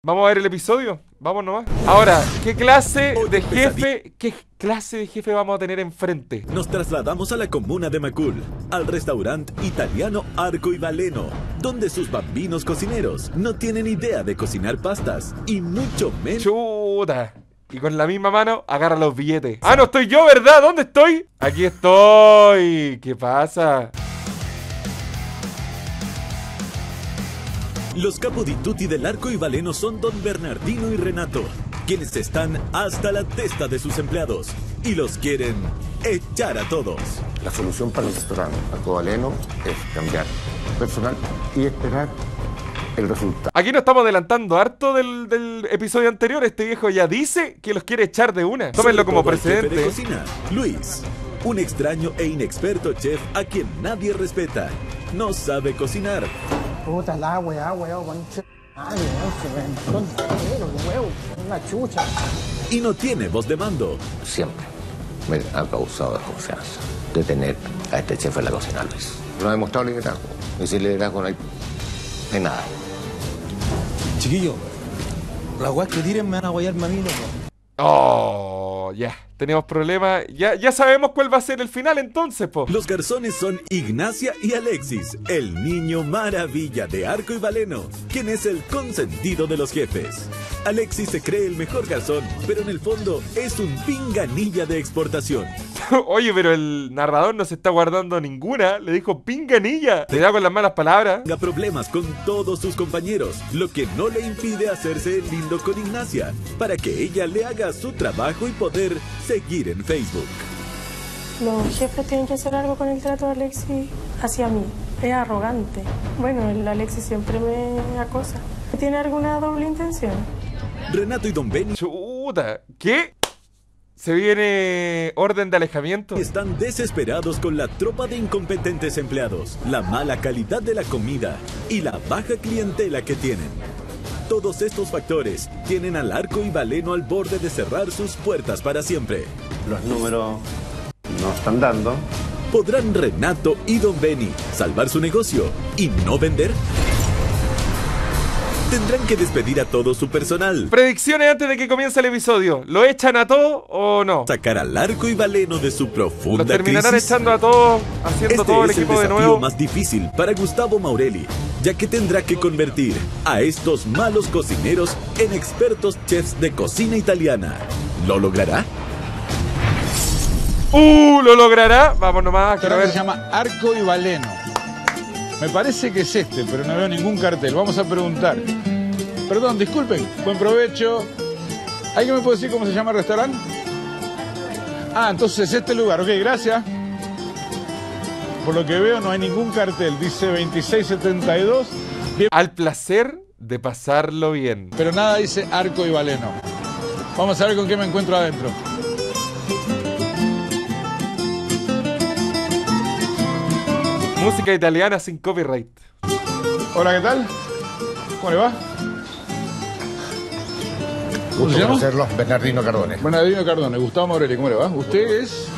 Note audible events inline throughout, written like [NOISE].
Vamos a ver el episodio. Vamos nomás. Ahora, ¿qué clase de jefe, qué clase de jefe vamos a tener enfrente? Nos trasladamos a la comuna de Macul, al restaurante italiano Arco y Valeno, donde sus bambinos cocineros no tienen idea de cocinar pastas y mucho menos. Chuta. Y con la misma mano agarra los billetes. Ah, no estoy yo, ¿verdad? ¿Dónde estoy? Aquí estoy. ¿Qué pasa? Los capo di tutti del Arco y Valeno son Don Bernardino y Renato, quienes están hasta la testa de sus empleados y los quieren echar a todos. La solución para el restaurante Arco Valeno es cambiar personal y esperar el resultado. Aquí nos estamos adelantando harto del, del episodio anterior. Este viejo ya dice que los quiere echar de una. Tómenlo como jefe de precedente. cocina, Luis, un extraño e inexperto chef a quien nadie respeta. No sabe cocinar, Puta. Ay, se weón, una chucha. y no tiene voz de mando. Siempre me ha causado desconfianza de tener a este chef en la cocina, Luis. No ha demostrado liderazgo. Y sin liderazgo no hay, no hay nada. Chiquillo, las weas que tiren me van a mí, loco. Oh, ya. Tenemos problemas. Ya, ya sabemos cuál va a ser el final entonces, po. Los garzones son Ignacia y Alexis, el niño maravilla de Arco y Valeno, quien es el consentido de los jefes. Alexis se cree el mejor garzón, pero en el fondo es un pinganilla de exportación. [LAUGHS] Oye, pero el narrador no se está guardando ninguna. Le dijo pinganilla. Le da con las malas palabras. Tenga problemas con todos sus compañeros, lo que no le impide hacerse lindo con Ignacia, para que ella le haga su trabajo y poder seguir en Facebook. Los jefes tienen que hacer algo con el trato de Alexis hacia mí. Es arrogante. Bueno, el Alexis siempre me acosa. ¿Tiene alguna doble intención? Renato y Don Benny Chuta. ¿Qué? Se viene orden de alejamiento. están desesperados con la tropa de incompetentes empleados, la mala calidad de la comida y la baja clientela que tienen. Todos estos factores tienen al arco y valeno al borde de cerrar sus puertas para siempre. los números no están dando. ¿Podrán Renato y Don Benny salvar su negocio y no vender? Tendrán que despedir a todo su personal, Predicciones antes de que comience el episodio. ¿Lo echan a todos o no? sacar al arco y valeno de su ¿Lo profunda terminarán crisis. echando a todos, haciendo Este todo el es el de desafío nuevo? más difícil para Gustavo Maurelli, ya que tendrá que convertir a estos malos cocineros en expertos chefs de cocina italiana. ¿Lo logrará? ¡Uh! ¿Lo logrará? Vamos nomás, quiero ver. se llama Arco y Valeno. Me parece que es este, pero no veo ningún cartel. Vamos a preguntar. Perdón, disculpen. Buen provecho. ¿Alguien me puede decir cómo se llama el restaurante? Ah, entonces este lugar. Ok, gracias. Por lo que veo no hay ningún cartel. Dice 2672. Bien, Al placer de pasarlo bien. pero nada dice Arco y Valeno. Vamos a ver con qué me encuentro adentro. Música italiana sin copyright. Hola, ¿qué tal? ¿Cómo le va? ¿Cómo se llama? conocerlo, Bernardino Cardone. Bernardino Cardone, Gustavo Morelli, ¿cómo le va? Usted es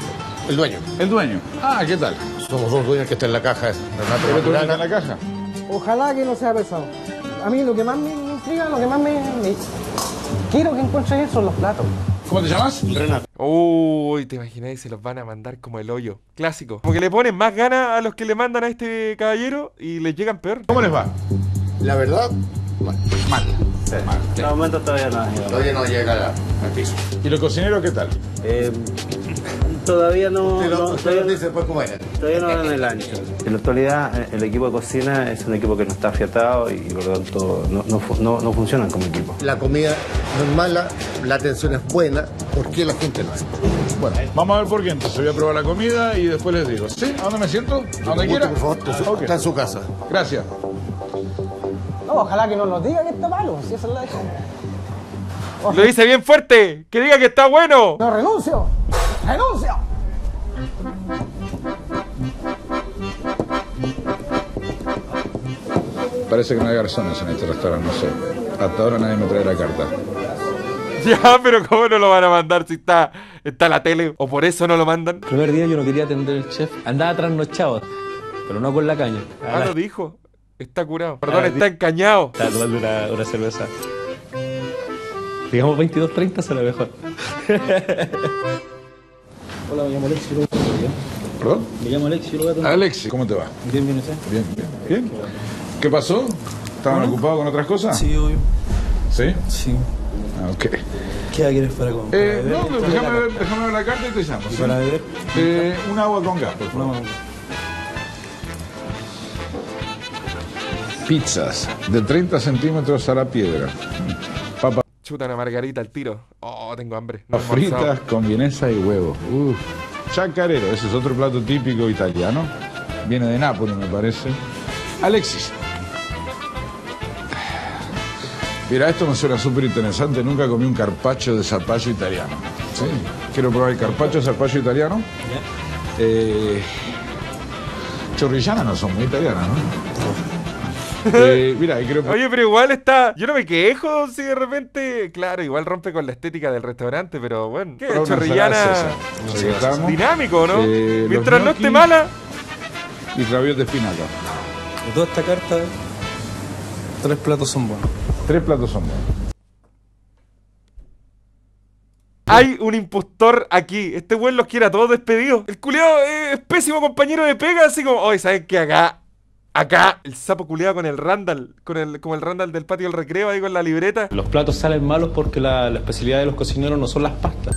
El dueño. el dueño. Ah, ¿qué tal? Somos dos dueños que está en la caja. Renato ¿El otro está en la caja? Ojalá que no sea pesado. A mí lo que más me intriga, lo que más me... me- quiero que encuentre eso en los platos. ¿Cómo te llamas? Uy, te imagináis, se los van a mandar como el hoyo. Clásico. Como que le ponen más ganas a los que le mandan a este caballero y les llegan peor. ¿Cómo les va? La verdad, mal. Mal. Mal. En el momento todavía no ha llegado. todavía no llega al piso. ¿Y los cocineros qué tal? Eh, todavía no, Pero no- todavía, dice después cómo era. todavía no dan el ancho. En la actualidad, eh, el equipo de cocina es un equipo que no está afiatado y por lo tanto no, no, no- no funcionan como equipo. La comida no es mala, la atención es buena, ¿por qué la gente no es? Bueno, Vamos a ver por qué entonces. Voy a probar la comida y después les digo. ¿Sí? ¿A dónde me siento? ¿A donde quiera? por favor, está en su- Ok. está en su casa. Gracias. No, ojalá que no nos diga que está malo, si esa es la... Lo dice bien fuerte. Que diga que está bueno. No, renuncio. Renuncio. Parece que no hay garzones en este restaurante, no sé. Hasta ahora nadie me trae la carta. [LAUGHS] Ya, pero ¿cómo no lo van a mandar si está, está la tele? ¿O por eso no lo mandan? El primer día yo no quería atender el chef. Andaba trasnochado, pero no con la caña. Ah, lo dijo. Está curado. Perdón, está encañado. Estaba tomando una, una cerveza. Digamos 22.30 será mejor. [LAUGHS] Hola, me llamo Alexi, lo bien. ¿Perdón? Me llamo Alexi, lo voy a Alexi, ¿cómo te va? Bien, bien, ¿usted? Bien, bien. ¿Bien? ¿Qué pasó? ¿Estaban ocupados con otras cosas? Sí, obvio. ¿Sí? Sí. Ah, ok. ¿Qué quieres para comer? Eh, ¿Para no, déjame ver, déjame ver la carta y te llamo. ¿Y ¿sí? para beber? Eh, un agua con gas, por favor. Pizzas de 30 centímetros a la piedra. Chuta una margarita al tiro. Oh, tengo hambre. No fritas con vienesa y huevo. Uf. Chacarero, ese es otro plato típico italiano. Viene de Nápoles, me parece. Alexis. Mira, esto me suena súper interesante. Nunca comí un carpaccio de zapallo italiano. ¿Sí? Quiero probar el carpaccio de zapallo italiano. Eh, chorrillanas no son muy italianas, ¿no? Eh, mira, Oye, pero igual está. Yo no me quejo si de repente. Claro, igual rompe con la estética del restaurante, pero bueno. ¿Qué? Una Chorrillana. que estamos. Dinámico, ¿no? Eh, Mientras no esté mala. Y rabios de espinaca. De toda esta carta, tres platos son buenos. Tres platos son buenos. Hay un impostor aquí. Este weón los quiere a todos despedidos. El culiado es pésimo compañero de pega, así como, oye, ¿saben qué? Acá, acá, el sapo culiado con el Randall, con el, como el Randall del patio del recreo ahí con la libreta. Los platos salen malos porque la, la especialidad de los cocineros no son las pastas.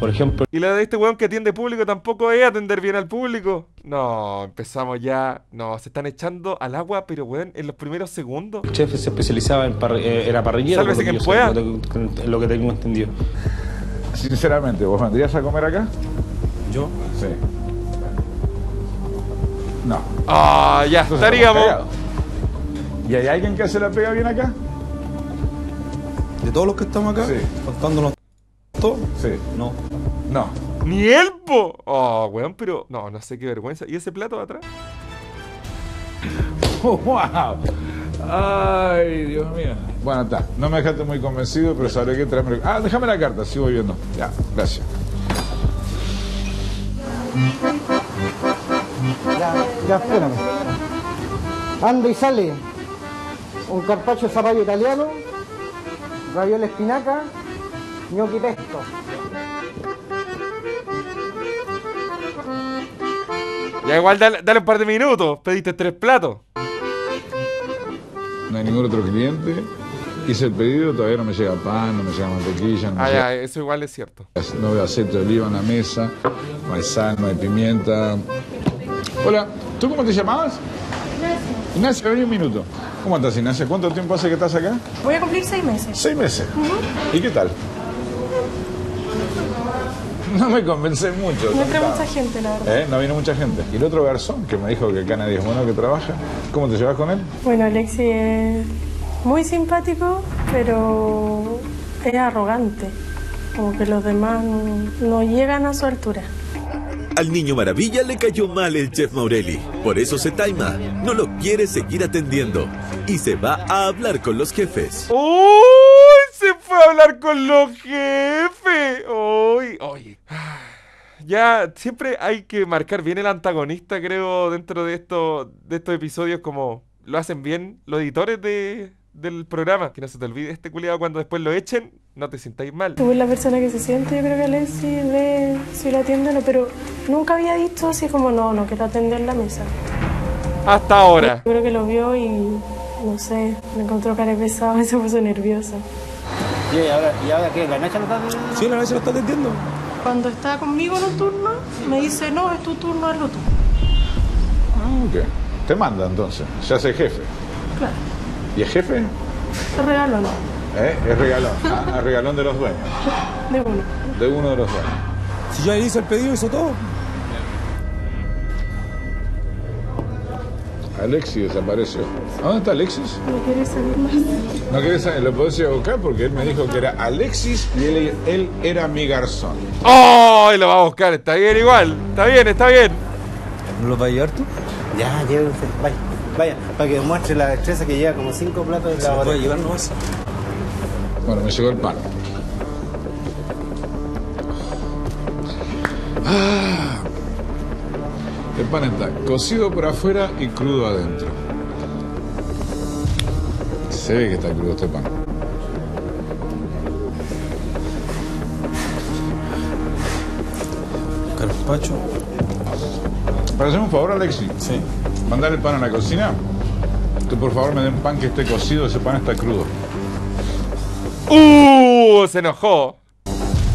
Por ejemplo, Y la de este weón que atiende público tampoco es atender bien al público. No, empezamos ya. No, se están echando al agua, pero weón, en los primeros segundos. el chef se especializaba en parri- eh, era parrillero. Sálvese quien pueda. sé, lo que tengo entendido. Sinceramente, ¿vos vendrías a comer acá? ¿Yo? Sí. No. Ah, ya Entonces estaríamos. ¿Y hay alguien que se la pega bien acá? De todos los que estamos acá, Sí. contándonos todos, Sí. no. No. Ni él, po. Oh, weón, pero. No, no sé qué vergüenza. ¿Y ese plato de atrás? [LAUGHS] ¡Wow! Ay, Dios mío. Bueno, está. No me dejaste muy convencido, pero sabré que traerme. Ah, déjame la carta, sigo viendo. Ya, gracias. Ya, ya, espérame. Anda y sale un carpaccio de zapallo italiano, ravioli espinaca, gnocchi pesto. Ya igual dale, dale un par de minutos. Pediste tres platos. No hay ningún otro cliente. Hice el pedido, todavía no me llega pan, no me llega mantequilla, no, me Ah, llega- ya, eso igual es cierto. no veo aceite de oliva en la mesa, no hay sal, no hay pimienta. Hola, ¿tú cómo te llamabas? Ignacio, vení un minuto. ¿Cómo estás, Ignacio? ¿Cuánto tiempo hace que estás acá? Voy a cumplir seis meses. Seis meses. ¿Y qué tal? No me convence mucho. No entra mucha gente, la verdad. ¿Eh? No vino mucha gente. Y el otro garzón que me dijo que acá nadie es bueno que trabaja. ¿Cómo te llevas con él? Bueno, Alexi es muy simpático, pero es arrogante. Como que los demás no llegan a su altura. Al niño maravilla le cayó mal el chef Maurelli. Por eso se taima. No lo quiere seguir atendiendo. Y se va a hablar con los jefes. ¡Uy! Se fue a hablar con los jefes. ¡Uy! Oye. Ya, siempre hay que marcar bien el antagonista, creo, dentro de, esto, de estos episodios, como lo hacen bien los editores de, del programa. Que no se te olvide este culiado cuando después lo echen, no te sintáis mal. Según la persona que se siente, yo creo que Alexi ve si lo atiende o no, pero nunca había dicho así como no, no quiero atender la mesa. Hasta ahora. Yo creo que lo vio y no sé, me encontró cara de pesado y [LAUGHS] se puso nervioso. ¿Y ahora, ¿Y ahora qué? ¿La Nacha lo está Sí, la vez se lo está atendiendo. Cuando está conmigo en un turno, me dice, no, es tu turno, hazlo tú. Ah, ok. Te manda entonces. Se hace jefe. Claro, ¿Y es jefe? te regalo no, ¿Eh? Es regalón. [LAUGHS] Ah, es regalón de los dueños. de uno. De uno de los dueños. Si yo hice el pedido, hizo todo. Alexis desapareció. ¿A dónde está Alexis? No quiere salir más. No querés saber, lo podés ir a buscar porque él me dijo que era Alexis y él, él era mi garzón. ¡Oh! Y lo va a buscar, está bien igual. Está bien, está bien. ¿No lo va a llevar tú? Ya, llévense. Vaya, vaya, para que demuestre la destreza que lleva como cinco platos de la hora. puede llevar nomás? Bueno, me llegó el pan. Ah. El pan está cocido por afuera y crudo adentro. Se ve que está crudo este pan. Carpacho para hacer un favor, Alexi. Sí. Mandar el pan a la cocina. Que por favor me den pan que esté cocido, ese pan está crudo. ¡Uh! Se enojó.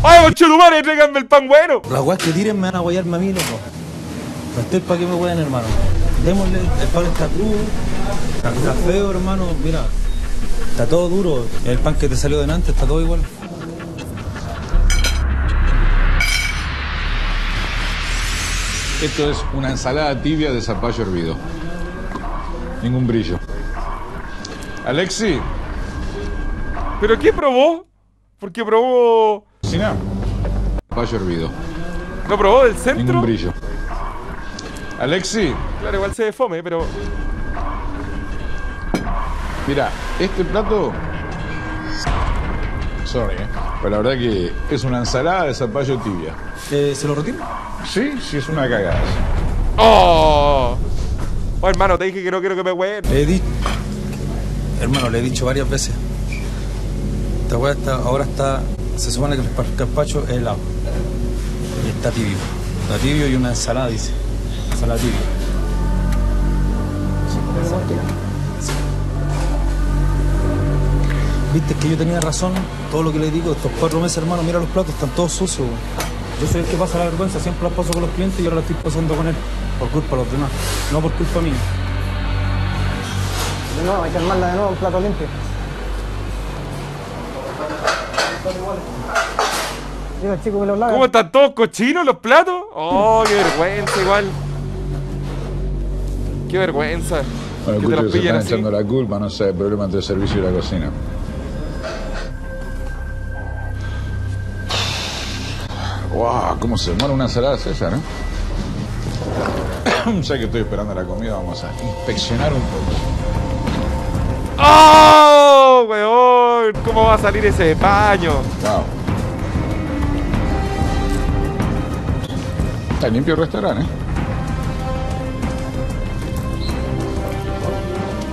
¡Ay, conchetumare! ¡Tráiganme el pan bueno! Las weas que tiren me van a guayarme a mí, loco. No estoy para que me huean, hermano. Démosle, el pan está crudo, está feo, hermano. Mira, está todo duro. El pan que te salió delante está todo igual. Esto es una ensalada tibia de zapallo hervido. Ningún brillo. Alexi, ¿Pero qué probó? Porque probó. cocina. Zapallo hervido. ¿No probó del Ningún centro? brillo. Alexi, Claro, igual se fome, pero. mira, este plato. Sorry, eh, pero la verdad que es una ensalada de zapallo tibia. Eh, ¿Se lo retiro? Sí, sí, es una cagada. ¡Oh! Oh, hermano, te dije que no quiero que me hueen. Le he dicho. Hermano, le he dicho varias veces. Esta weá está, ahora está. Se supone que el carpacho es helado. Y está tibio. Está tibio y una ensalada, dice. Ensalada tibia. Viste que yo tenía razón, todo lo que le digo, estos cuatro meses, hermano, mira los platos, están todos sucios. Yo soy el que pasa la vergüenza, siempre los paso con los clientes y ahora la estoy pasando con él, por culpa de los demás, no por culpa mía. De nuevo, hay que armarla de nuevo en plato limpio. Digo, chico, que lo lave. ¿Cómo están todos cochinos los platos? ¡Oh, qué vergüenza, igual! ¡Qué vergüenza! Bueno, que te los se están así. echando la culpa, no sé, problema entre el servicio y la cocina. ¡Wow! ¿Cómo se muere una ensalada César, eh? [COUGHS] ya que estoy esperando la comida, vamos a inspeccionar un poco. ¡Oh, weón! ¿Cómo va a salir ese paño? Wow. Está limpio el restaurante, ¿eh?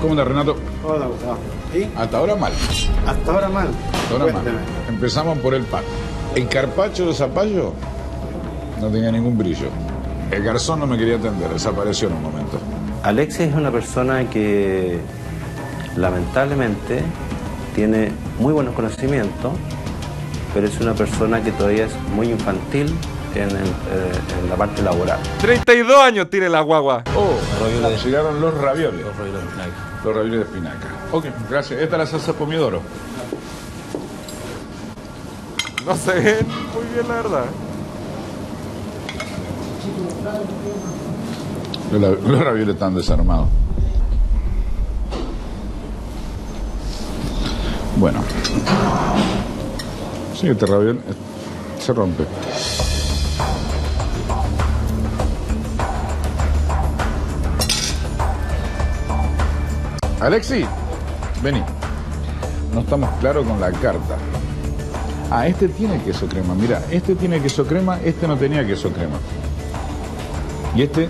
¿Cómo anda, Renato? Hola, Gustavo. ¿Y? Hasta ahora mal. Hasta ahora mal. Hasta ahora mal. Empezamos por el pan. El carpacho de zapallo no tenía ningún brillo. El garzón no me quería atender, desapareció en un momento. Alexis es una persona que lamentablemente tiene muy buenos conocimientos, pero es una persona que todavía es muy infantil en, el- eh, en la parte laboral. 32 años tiene la guagua. Oh, llegaron los ravioles. Los ravioles de espinaca. Los ravioles de espinaca. Ok, gracias. Esta es la salsa pomidoro. No se ven muy bien, la verdad. Los, ravioles están desarmados. Bueno. Sí, este raviol eh, se rompe. Alexi, vení. No estamos claros con la carta. Ah, este tiene queso crema. Mira, este tiene queso crema, este no tenía queso crema. Y este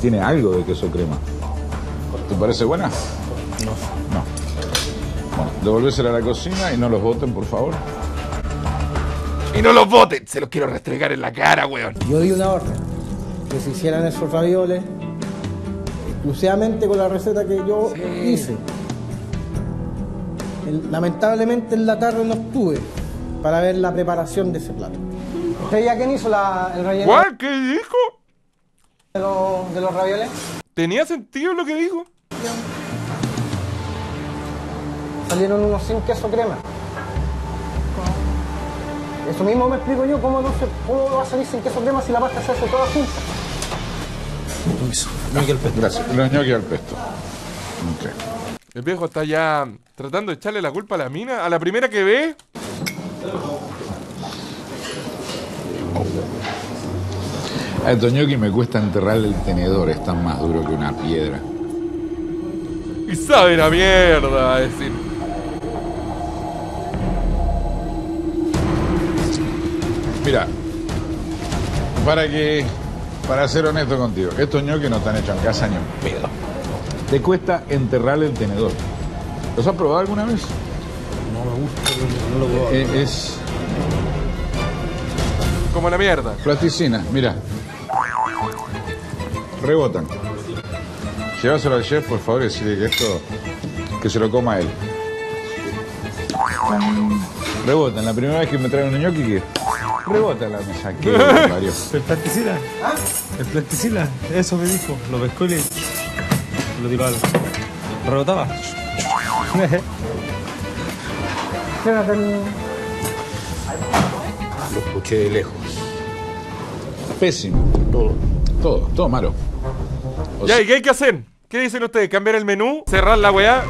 tiene algo de queso crema. ¿Te parece buena? No. No. Bueno, devolvésela a la cocina y no los boten, por favor. Y no los boten, se los quiero restregar en la cara, weón. Yo di una orden que se hicieran esos ravioles exclusivamente con la receta que yo hice. Lamentablemente en la tarde no estuve para ver la preparación de ese plato. ¿Usted ya quién hizo la- el relleno ¿Cuál? ¿Qué dijo? de, los- de los ravioles? ¿Tenía sentido lo que dijo? Salieron unos sin queso crema. Eso mismo me explico yo, ¿cómo, no se, cómo va a salir sin queso crema si la pasta se hace toda junta? Permiso. Ñoqui al pesto. Gracias. Los ñoquis al pesto. Ok. El viejo está ya tratando de echarle la culpa a la mina. A la primera que ve, A estos ñoquis me cuesta enterrarle el tenedor, están más duro que una piedra. y sabe la mierda. Es decir, Mira, para que, para ser honesto contigo, estos ñoquis no están hechos en casa ni en pedo. Te cuesta enterrarle el tenedor. ¿Los has probado alguna vez? No me gusta, no lo puedo. Eh, es como la mierda. plasticina, mira. rebotan. Llévaselo al chef, por favor, y decirle que esto, que se lo coma él. Rebotan, la primera vez que me traen un ñoqui que rebota la mesa. [LAUGHS] Barbario. El plasticina. El plasticina. Eso me dijo. Lo pescó y le- lo tiró al. Rebotaba. [LAUGHS] Jonathan, Lo escuché de lejos. Pésimo. Todo. Todo, todo malo. O Ya, ¿y qué hay que hacer? ¿Qué dicen ustedes? ¿Cambiar el menú? ¿Cerrar la weá?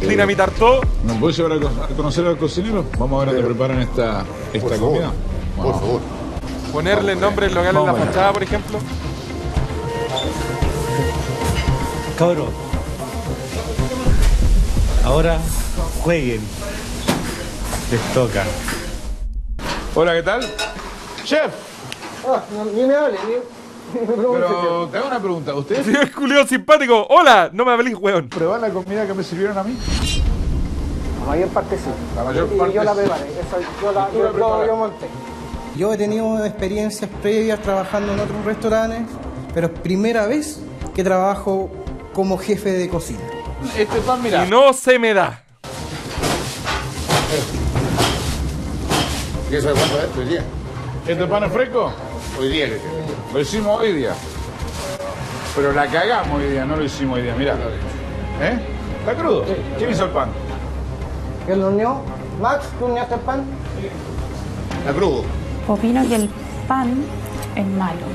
¿Dinamitar todo? ¿Me puedes llevar a, co- a conocer al cocinero? Vamos a ver dónde preparan esta, esta Por favor, comida. por favor. ¿Ponerle nombre local en la fachada, por ejemplo? Cabro. Ahora jueguen. Les toca. Hola, ¿qué tal? Chef, ah, no- ni me hable, ni, ni me pregunte. pero te hago una pregunta. ¿Ustedes [LAUGHS] Sí, es simpático. ¡Hola! No me hablís, weón. prueban la comida que me sirvieron a mí? La mayor parte sí. La mayor Y parte yo la preparé, esa, yo, la, yo, yo, yo monté. Yo he tenido experiencias previas trabajando en otros restaurantes, pero es primera vez que trabajo como jefe de cocina. Este pan, mira. Y no se me da. ¿Y eso de cuánto es? Hoy día. ¿Este pan es fresco? Hoy día que Lo hicimos hoy día. Pero la cagamos hoy día, no lo hicimos hoy día. Mirá. ¿Eh? ¿Está crudo? ¿Quién hizo el pan? ¿Quién lo horneó? Max, ¿tú horneaste el pan? La crudo. Opino que el pan es malo.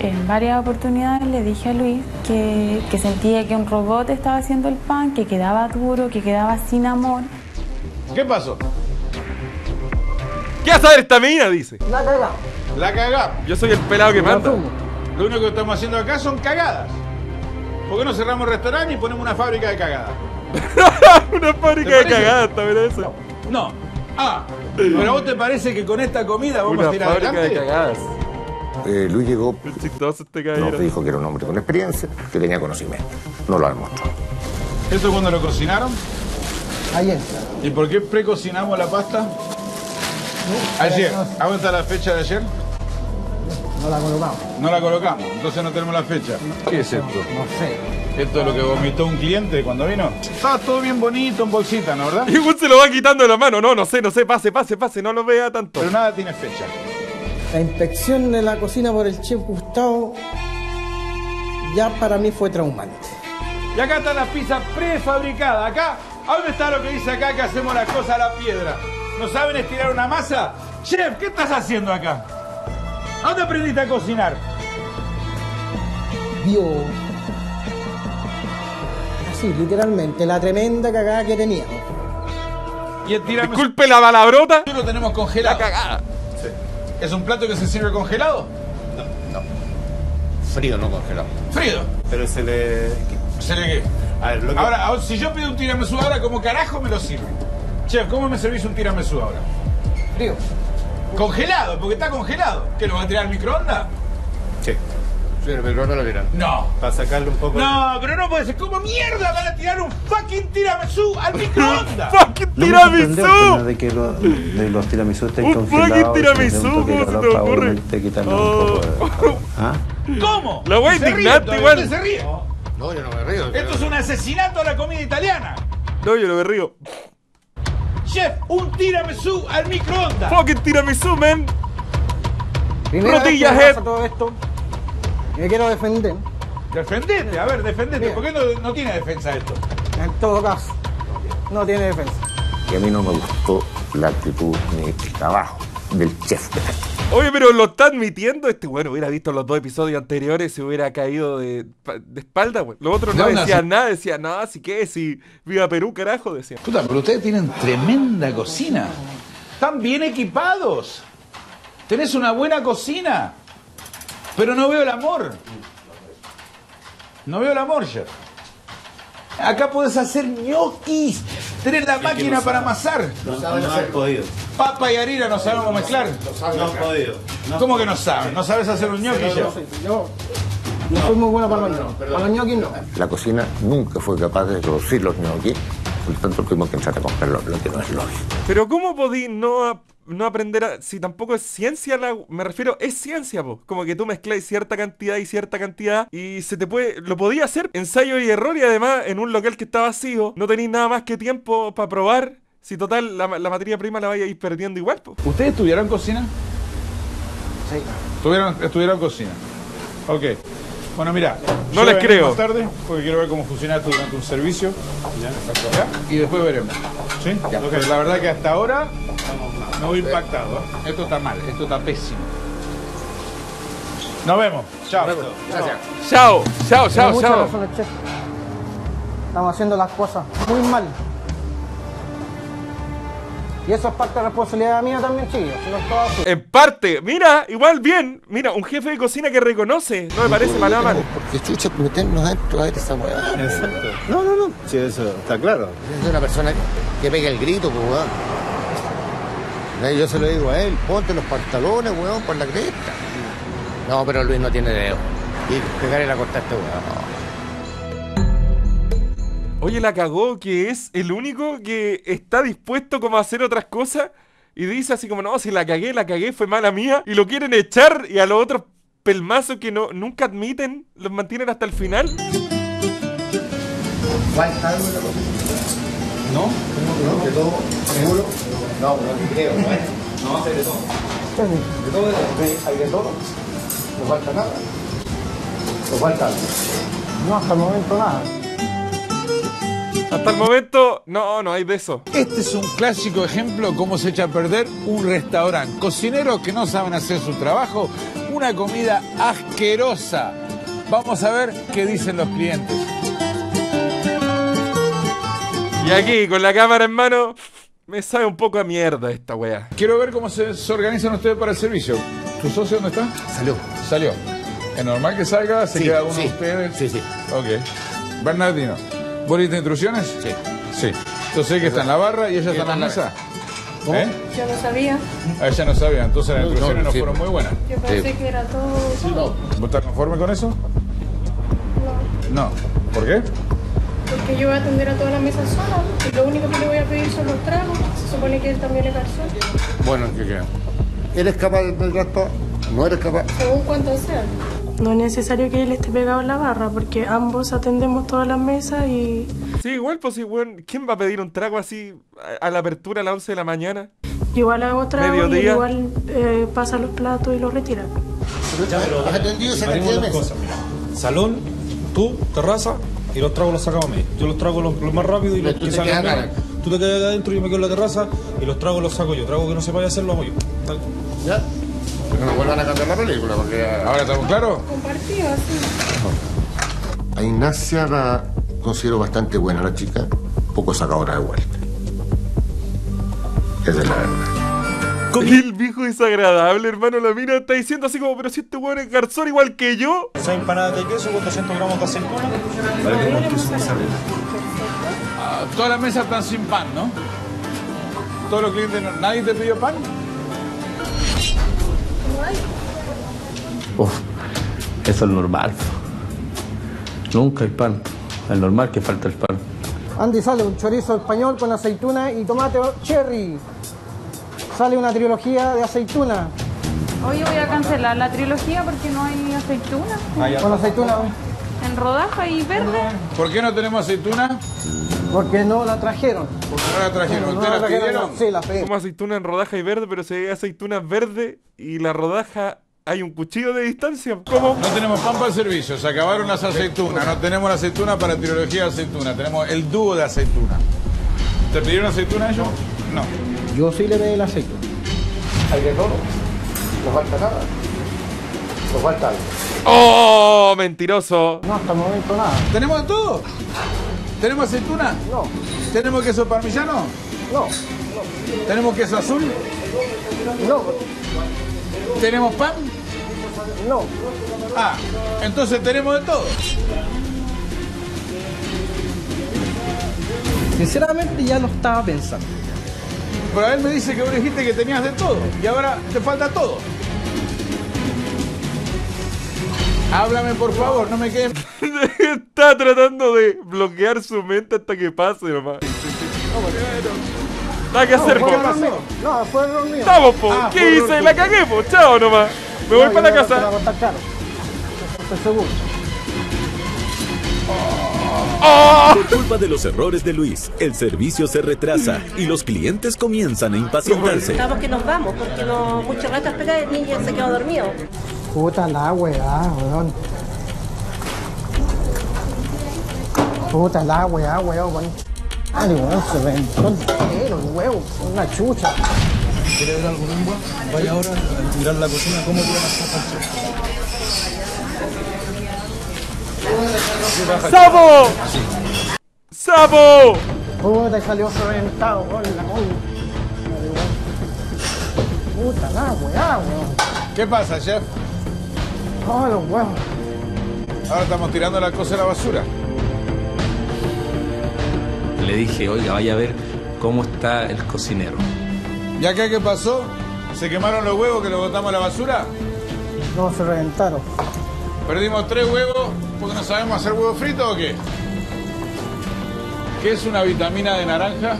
En varias oportunidades le dije a Luis que, que sentía que un robot estaba haciendo el pan, que quedaba duro, que quedaba sin amor. ¿Qué pasó? ¿Qué hace esta mina? Dice. La cagamos. La cagamos. Yo soy el pelado que manda. Lo único que estamos haciendo acá son cagadas. ¿Por qué no cerramos el restaurante y ponemos una fábrica de cagadas? [LAUGHS] Una fábrica ¿Te de cagadas, también eso. No. Ah, pero a vos te parece que con esta comida vamos Una a tirar fábrica de adelante. cagadas. Eh, Luis llegó, este nos dijo que era un hombre con experiencia, que tenía conocimiento. No lo ha demostrado. ¿Esto cuando lo cocinaron? Ayer. ¿Y por qué precocinamos la pasta? Ayer. ¿A dónde está la fecha de ayer? No la colocamos. No la colocamos, entonces no tenemos la fecha. ¿Qué es esto? No sé. ¿Esto es lo que vomitó un cliente cuando vino? Estaba todo bien bonito en bolsita, ¿no verdad? [LAUGHS] Y Gus se lo va quitando de la mano. No, no sé, no sé. Pase, pase, pase. No lo vea tanto. Pero nada tiene fecha. La inspección de la cocina por el chef Gustavo ya para mí fue traumante. Y acá están las pizzas prefabricadas. Acá, ¿a dónde está lo que dice acá que hacemos las cosas a la piedra? ¿No saben estirar una masa? Chef, ¿qué estás haciendo acá? ¿A dónde aprendiste a cocinar? Vio así, literalmente, la tremenda cagada que teníamos. Y el tiramisú Disculpe la balabrota. lo tenemos congelado. La cagada. ¿Es un plato que se sirve congelado? Frío, no congelado. Frío. Pero se le... ¿Se le qué? A ver, lo que... Ahora, ahora, si yo pido un tiramisú ahora, ¿cómo carajo me lo sirve? Chef, ¿cómo me servís un tiramisú ahora? Frío. Congelado, porque está congelado. ¿Que lo va a tirar al microondas? Sí. Sí, pero no lo dirán. No. Para sacarle un poco... No, pero no puede ser. ¿Cómo mierda van a tirar un fucking tiramisú al microondas? [LAUGHS] ¡Fucking No el tiramisú! de que lo- de los tiramisú estén Un fucking tiramisú, de de ¿cómo se te ocurre? obviamente quitarle un Oh. poco de. [LAUGHS] ¿Ah? ¿Cómo? La ríe indignante igual. usted se ríe. No, yo no me río. Esto es un asesinato a la comida italiana. No, yo lo me río. Chef, un tiramisú al microondas. ¡Fucking tiramisú, man! Primera Frutilla vez que me head. pasa todo esto. Me quiero defender. Defendete, a ver, defendete. ¿Por qué no, no tiene defensa esto? En todo caso, no tiene defensa. Y a mí no me gustó la actitud ni el trabajo del chef. Oye, pero lo está admitiendo. Este bueno hubiera visto los dos episodios anteriores se hubiera caído de, de espalda, güey. Los otros no decían nada, decían, no, así que, si viva Perú, carajo, decían. Puta, pero ustedes tienen tremenda cocina. Están bien equipados. Tenés una buena cocina. Pero no veo el amor. No veo el amor, chef. Acá puedes hacer ñoquis. Tenés la máquina para amasar. No, no han podido. Papa y harina no sabemos mezclar. No han podido. No. ¿Cómo que no sabes? ¿No sabes hacer un ñoqui, chef? Yo no soy muy bueno para los ñoquis. Para los ñoquis no. La cocina nunca fue capaz de producir los ñoquis, por lo tanto tuvimos que entrar a comprarlo, lo que no es lógico. Pero ¿cómo podí no no aprender a, si tampoco es ciencia la, me refiero, es ciencia, po. Como que tú mezclas cierta cantidad y cierta cantidad y se te puede, lo podía hacer, ensayo y error y además en un local que está vacío, no tenéis nada más que tiempo para probar. Si total la, la materia prima la vaya a ir perdiendo igual, po. ¿Ustedes estudiaron cocina? Sí. ¿Estudiaron, estudiaron cocina? Ok. Bueno, mira. No yo les creo. Más tarde, porque quiero ver cómo funciona esto durante un servicio. ¿Ya? Y después veremos. La verdad que hasta ahora me voy impactado. ¿eh? Esto está mal, esto está pésimo. Nos vemos. Chao. Gracias. Chao, chao, chao, chao. razón. Estamos haciendo las cosas muy mal. Y eso es parte de la responsabilidad mía también, chicos. Si no es todo así. En parte, mira, igual bien. Mira, un jefe de cocina que reconoce. No me parece para nada mal. Porque chucha, meternos adentro a ver esa weá. Exacto. No, no, no. Sí, eso está claro. Es una persona que, pega el grito, pues, weón. Yo se lo digo a él, ponte los pantalones, weón, por la cresta. No, pero Luis no tiene dedo. Y pegarle la corta a este weón. Oye, la cagó que es el único que está dispuesto como a hacer otras cosas y dice así como, no, si la cagué, la cagué, fue mala mía y lo quieren echar y a los otros pelmazos que no, nunca admiten, los mantienen hasta el final. ¿Falta algo en la? ¿No? ¿No? ¿De todo? ¿Seguro? No, no te creo, ¿no? No, hay de todo. ¿De todo? ¿Hay de todo? ¿No falta nada? ¿No falta algo? No, hasta el momento nada. Hasta el momento, no, no hay de eso. Este es un clásico ejemplo de cómo se echa a perder un restaurante. Cocineros que no saben hacer su trabajo, una comida asquerosa. Vamos a ver qué dicen los clientes. Y aquí, con la cámara en mano, me sabe un poco a mierda esta weá. Quiero ver cómo se, se organizan ustedes para el servicio. ¿Tu socio dónde está? Salió. Salió. ¿Es normal que salga? ¿Se Sí, queda uno sí. de ustedes? Sí, sí. Ok. Bernardino, ¿vos diste instrucciones? Sí. Sí. Entonces que está en la barra y ella está en la mesa. la ¿Eh? Yo no sabía. A ella no sabía, entonces las No, instrucciones no, sí. fueron muy buenas. Yo pensé que era todo. ¿Vos estás conforme con eso? No, No. ¿Por qué? porque yo voy a atender a toda la mesa sola. Y lo único que le voy a pedir son los tragos. Se supone que él también es garzón. Bueno, ¿qué queda? ¿Eres capaz del gasto? ¿No eres capaz? Según cuánto sea. No es necesario que él esté pegado en la barra, porque ambos atendemos todas las mesas y Sí, igual, pues, sí, weón, ¿quién va a pedir un trago así a, a la apertura a las 11 de la mañana? igual hago tragos y igual eh, pasa los platos y los retira. ¿Has atendido esa Haremos cantidad de las mesas? cosas, mira. Salón, tú, terraza y los tragos los sacamos a mí. Yo los trago lo, lo más rápido y los Pero tú que quedas menos. Tú te quedas acá adentro, yo me quedo en la terraza y los tragos los saco yo. Trago que no se vaya a hacer lo hago yo. ¿Ya? Pero no vuelvan a cambiar la película porque... ¿Ahora estamos claros? Compartido, así. A Ignacia la considero bastante buena la chica, poco sacadora de vuelta. Esa es la verdad. El viejo desagradable, hermano, la mira está diciendo así como, pero si este weón es garzón igual que yo. Seis empanadas de queso con 200 gramos de aceituna. Vale, el queso. Ah, todas las mesas están sin pan, ¿no? Todos los clientes, no- ¿nadie te pidió pan? Uf, eso es normal. Nunca hay pan. Es normal que falta el pan. Andy sale un chorizo español con aceituna y tomate cherry. Sale una trilogía de aceituna. Hoy voy a cancelar la trilogía porque no hay aceituna. Con aceituna, En rodaja y verde. ¿Por qué no tenemos aceituna? Porque no la trajeron. Porque no la trajeron. No ¿Ustedes la la trajeron, pidieron? no. Sí, la pedí. Como aceituna en rodaja y verde, pero se ve aceituna verde y la rodaja hay un cuchillo de distancia. ¿Cómo? No tenemos pan para el servicio, se acabaron las aceitunas. No tenemos la aceituna para trilogía de aceituna. Tenemos el dúo de aceituna. ¿Te pidieron aceituna ellos? No. Yo sí le pedí el aceite. Hay de todo. No falta nada. No falta algo. ¡Oh! Mentiroso. No, hasta el momento nada. ¿Tenemos de todo? ¿Tenemos aceituna? No, ¿Tenemos queso parmesano? no, ¿Tenemos queso azul? no, ¿Tenemos pan? no. Ah, entonces tenemos de todo. Sinceramente ya lo estaba pensando. Pero él me dice que vos dijiste que tenías de todo y ahora te falta todo. Háblame por favor, no me quedes. [LAUGHS] Está tratando de bloquear su mente hasta que pase, nomás. Nada que hacer, fue po. error mío. No, fue error mío. Estamos, po. Ah, ¿Qué hice? La cagué, po. Chao nomás. Me voy No, para la no te la casa. voy a seguro. Por culpa de los errores de Luis, el servicio se retrasa y los clientes comienzan a impacientarse. Estamos que nos vamos porque no mucho rato esperar el niño se quedó dormido. Puta la weá, weón. Puta la weá, weón, weón. Ay, weón, se reventó el huevo, una chucha. ¿Quiere ver algo, Lengua? Vaya ahora a mirar la cocina, cómo tiene las papas. ¡Sapo! ¡Sapo! Puta, salió reventado, weón, la weón. Puta la weá, weón. ¿Qué pasa, chef? Oh, los huevos. Ahora estamos tirando la cosa a la basura. Le dije, oiga, vaya a ver cómo está el cocinero. ¿Y acá qué pasó? ¿Se quemaron los huevos que los botamos a la basura? No, se reventaron. ¿Perdimos tres huevos porque no sabemos hacer huevo frito o qué? ¿Qué es una vitamina de naranja?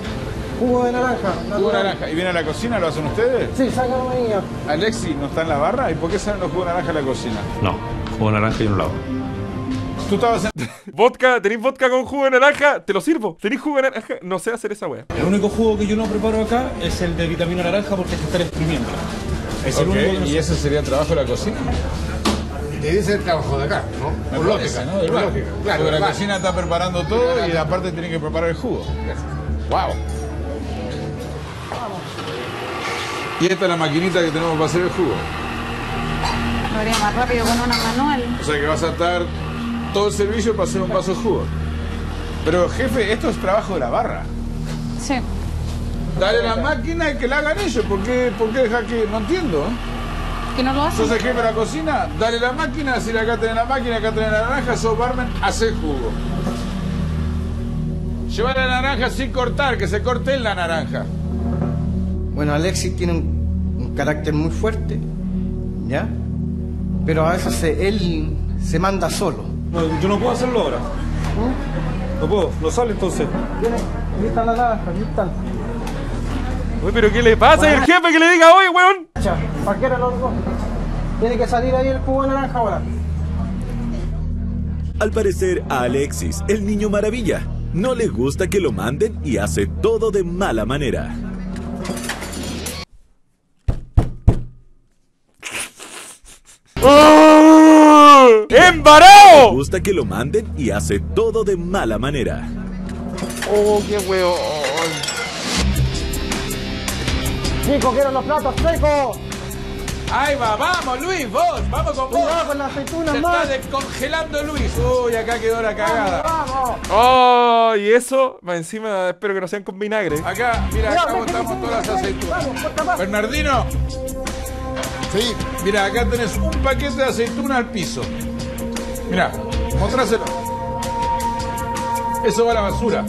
Jugo de naranja. Jugo de naranja. ¿Y viene a la cocina? ¿Lo hacen ustedes? Sí, sácalo ahí. Alexi, ¿no está en la barra? ¿Y por qué salen los jugos de naranja a la cocina? No, jugo de naranja y un lado. Tú estabas en... [LAUGHS] Vodka, ¿tenéis vodka con jugo de naranja? Te lo sirvo. ¿Tenéis jugo de naranja? No sé hacer esa wea. El único jugo que yo no preparo acá es el de vitamina naranja porque que estar exprimiendo. Es el único que no ¿Y ese sería el trabajo de la cocina? Ese es el trabajo de acá, ¿no? Por parece, lógica, ¿no? Por bar. lógica. Claro, la cocina está preparando todo y aparte tiene que preparar el jugo. ¡Wow! Y esta es la maquinita que tenemos para hacer el jugo. Lo haría más rápido con una manual. O sea que vas a estar todo el servicio para hacer un vaso de jugo. Pero jefe, esto es trabajo de la barra. Sí. Dale la máquina y que la hagan ellos. ¿Por qué, por qué deja que.? No entiendo, ¿eh? Que no lo hacen. Sos el jefe de la cocina, dale la máquina, decir acá tenés la máquina, acá tenés la naranja, sos barman, hace jugo. Lleva la naranja sin cortar, que se corte en la naranja. Bueno, Alexis tiene un, un carácter muy fuerte, ¿ya? Pero a veces se- él se manda solo. No, yo no puedo hacerlo ahora. No puedo, lo sale entonces. Ahí está la naranja, ahí está. Uy, pero ¿qué le pasa? ¿Y el jefe que le diga, oye, weón? Ya, ¿para qué era los dos? Tiene que salir ahí el jugo de naranja ahora. Al parecer, a Alexis, el niño maravilla, no le gusta que lo manden y hace todo de mala manera. ¡Oh! Le ¡Embarao! gusta que lo manden y hace todo de mala manera. ¡Oh, qué weón! Nico, quiero los platos secos. Ahí va, vamos Luis, vos, vamos con vos. Cuidado con las aceitunas Se más. está descongelando Luis. Uy, acá quedó la cagada. Vamos. ¡Oh! Y eso, más encima, espero que no sean con vinagre. Acá, mira, acá ven, botamos todas las aceitunas. Vamos. Bernardino, Sí, mira, acá tenés un paquete de aceituna al piso. Mira, mostráselo. Eso va a la basura.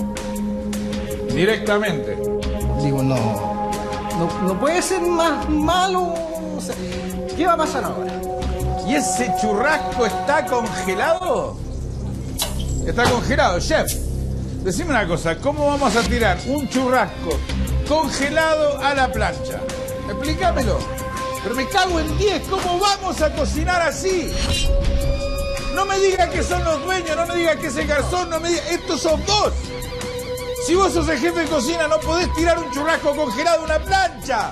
Directamente. Digo, no, no, puede ser más malo. ¿Qué va a pasar ahora? ¿Y ese churrasco está congelado? Está congelado, chef. Decime una cosa, ¿cómo vamos a tirar un churrasco congelado a la plancha? Explícamelo. Pero me cago en 10, ¿cómo vamos a cocinar así? No me digas que son los dueños, no me digas que es el garzón, no me digas, estos son vos. Si vos sos el jefe de cocina, no podés tirar un churrasco congelado a una plancha.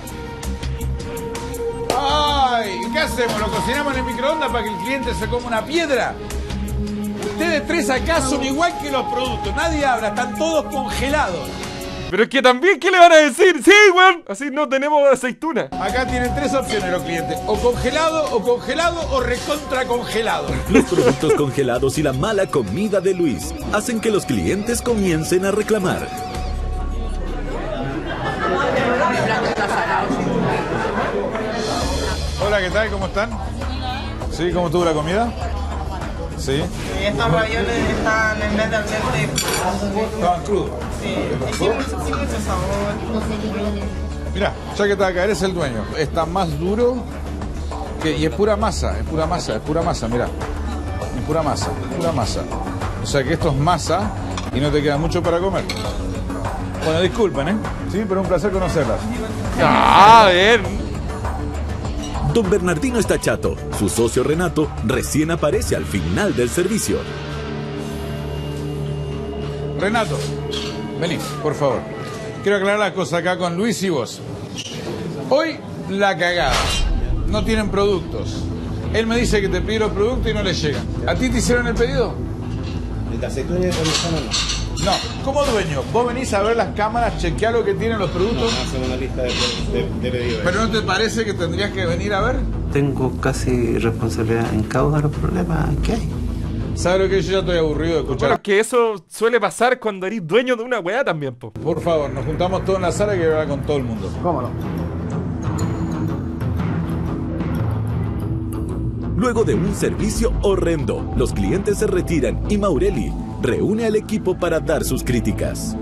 Ay, ¿qué hacemos? ¿Lo cocinamos en el microondas para que el cliente se coma una piedra? Ustedes tres acá son igual que los productos, nadie habla, están todos congelados. Pero es que también, ¿qué le van a decir? Sí, weón. Así no tenemos aceituna. Acá tienen tres opciones los clientes, o congelado, o congelado, o recontra congelado. Los productos congelados y la mala comida de Luis hacen que los clientes comiencen a reclamar. Hola, ¿qué tal? ¿Cómo están? ¿Sí? ¿Cómo estuvo la comida? ¿Sí? Y estos ravioles están en vez de al dente. Estaban crudos. Sí, y sin mucho, sin mucho sabor. Mira, ya que está acá, eres el dueño. Está más duro que, y es pura masa, es pura masa, es pura masa, mira. Es pura masa, es pura masa. O sea que esto es masa y no te queda mucho para comer. Bueno, disculpen, ¿eh? Sí, pero un placer conocerlas. Ah, bien. Don Bernardino está chato. Su socio Renato recién aparece al final del servicio. Renato, vení, por favor. Quiero aclarar las cosas acá con Luis y vos. Hoy la cagada. No tienen productos. Él me dice que te pidió los productos y no le llegan. ¿A ti te hicieron el pedido? El aceituna y el parmesano no. No, como dueño, vos venís a ver las cámaras, chequear lo que tienen los productos, no hacemos una lista de, de, de pedidos. pero ¿no te parece que tendrías que venir a ver? Tengo casi responsabilidad en uno de los problemas que hay. ¿Sabes lo que yo ya estoy aburrido de escuchar? Bueno, que eso suele pasar cuando eres dueño de una weá también, po. Por favor, nos juntamos todos en la sala y que hablar con todo el mundo. ¿Cómo no? Luego de un servicio horrendo, los clientes se retiran y Maureli reúne al equipo para dar sus críticas.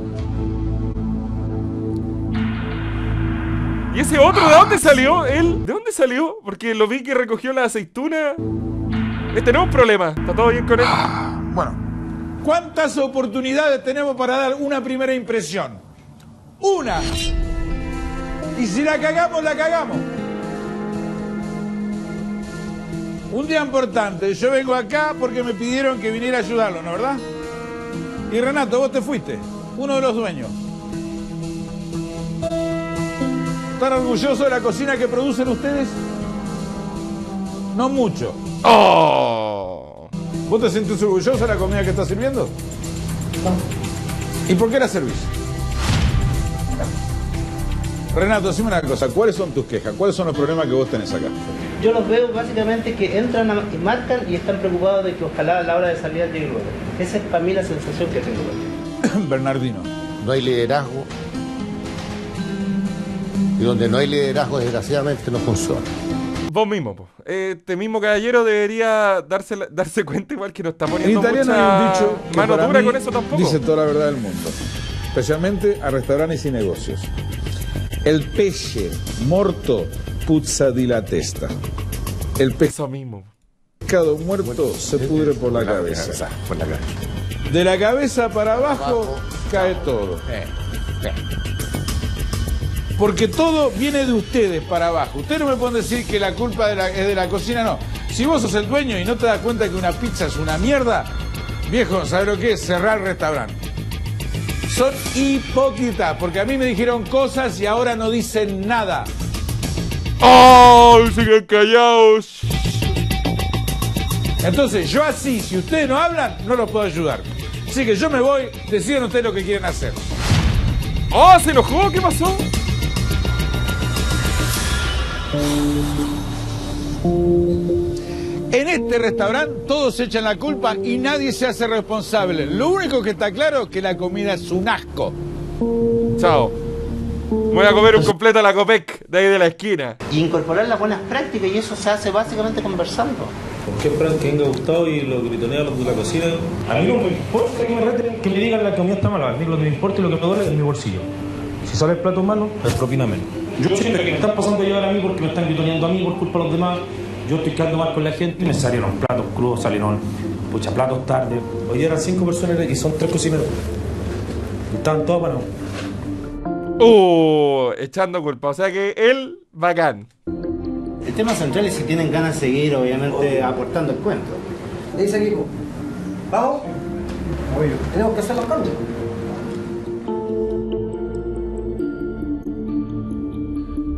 ¿Y ese otro de dónde salió? ¿Él? ¿De dónde salió? Porque lo vi que recogió la aceituna. Este no es un problema. ¿Está todo bien con él? Bueno, ¿cuántas oportunidades tenemos para dar una primera impresión? Una. Y si la cagamos, la cagamos. Un día importante, yo vengo acá porque me pidieron que viniera a ayudarlo, ¿no verdad? Y Renato, vos te fuiste, uno de los dueños. ¿Están orgullosos de la cocina que producen ustedes? No mucho. ¡Oh! ¿Vos te sentís orgulloso de la comida que estás sirviendo? ¿Y por qué la servís? Renato, decime una cosa, ¿cuáles son tus quejas? ¿Cuáles son los problemas que vos tenés acá? Yo los veo básicamente que entran a- y marcan y están preocupados de que ojalá a la hora de salida llegue luego. Esa es para mí la sensación que tengo. [COUGHS] Bernardino. No hay liderazgo. Y donde no hay liderazgo, desgraciadamente, no funciona. Vos mismo, po. Este mismo caballero debería darse, la- darse cuenta igual que no está En poniendo italiano mucha hay un dicho que mano para dura mí con eso tampoco. dice toda la verdad del mundo, especialmente a restaurantes y negocios. El pesce morto puzza di la testa. El Eso mismo. pescado muerto se pudre por la cabeza. De la cabeza para abajo cae todo. Porque todo viene de ustedes para abajo. Ustedes no me pueden decir que la culpa de la- es de la cocina, no. Si vos sos el dueño y no te das cuenta que una pizza es una mierda, viejo, ¿sabes lo que es? Cerrar el restaurante. Son hipócritas, porque a mí me dijeron cosas y ahora no dicen nada. ¡Oh! Sigan callados. Entonces, yo así, si ustedes no hablan, no los puedo ayudar. Así que yo me voy, deciden ustedes lo que quieren hacer. ¡Oh! ¿Se enojó? ¿Qué pasó? En este restaurante todos echan la culpa y nadie se hace responsable. Lo único que está claro es que la comida es un asco. Chao. Voy a comer un completo a la Copec de ahí de la esquina. Y incorporar las buenas prácticas y eso se hace básicamente conversando. ¿Por qué esperan que venga Gustavo y lo gritonea los de la cocina? A mí no me importa que me reten, que me digan la comida está mala. A mí lo que me importa y lo que me duele es mi bolsillo. Si sale el plato malo, es propina menos. Yo siento que me están pasando a llevar a mí porque me están gritoneando a mí por culpa de los demás. Yo estoy quedando mal con la gente y me salieron platos crudos, salieron pucha, platos tarde. Hoy eran cinco personas y son tres cocineros. Y estaban todos parados. Uh, echando culpa. O sea que él, bacán. El tema central es si tienen ganas de seguir, obviamente, aportando el cuento. Le dice equipo, vamos, tenemos que hacer los cambios.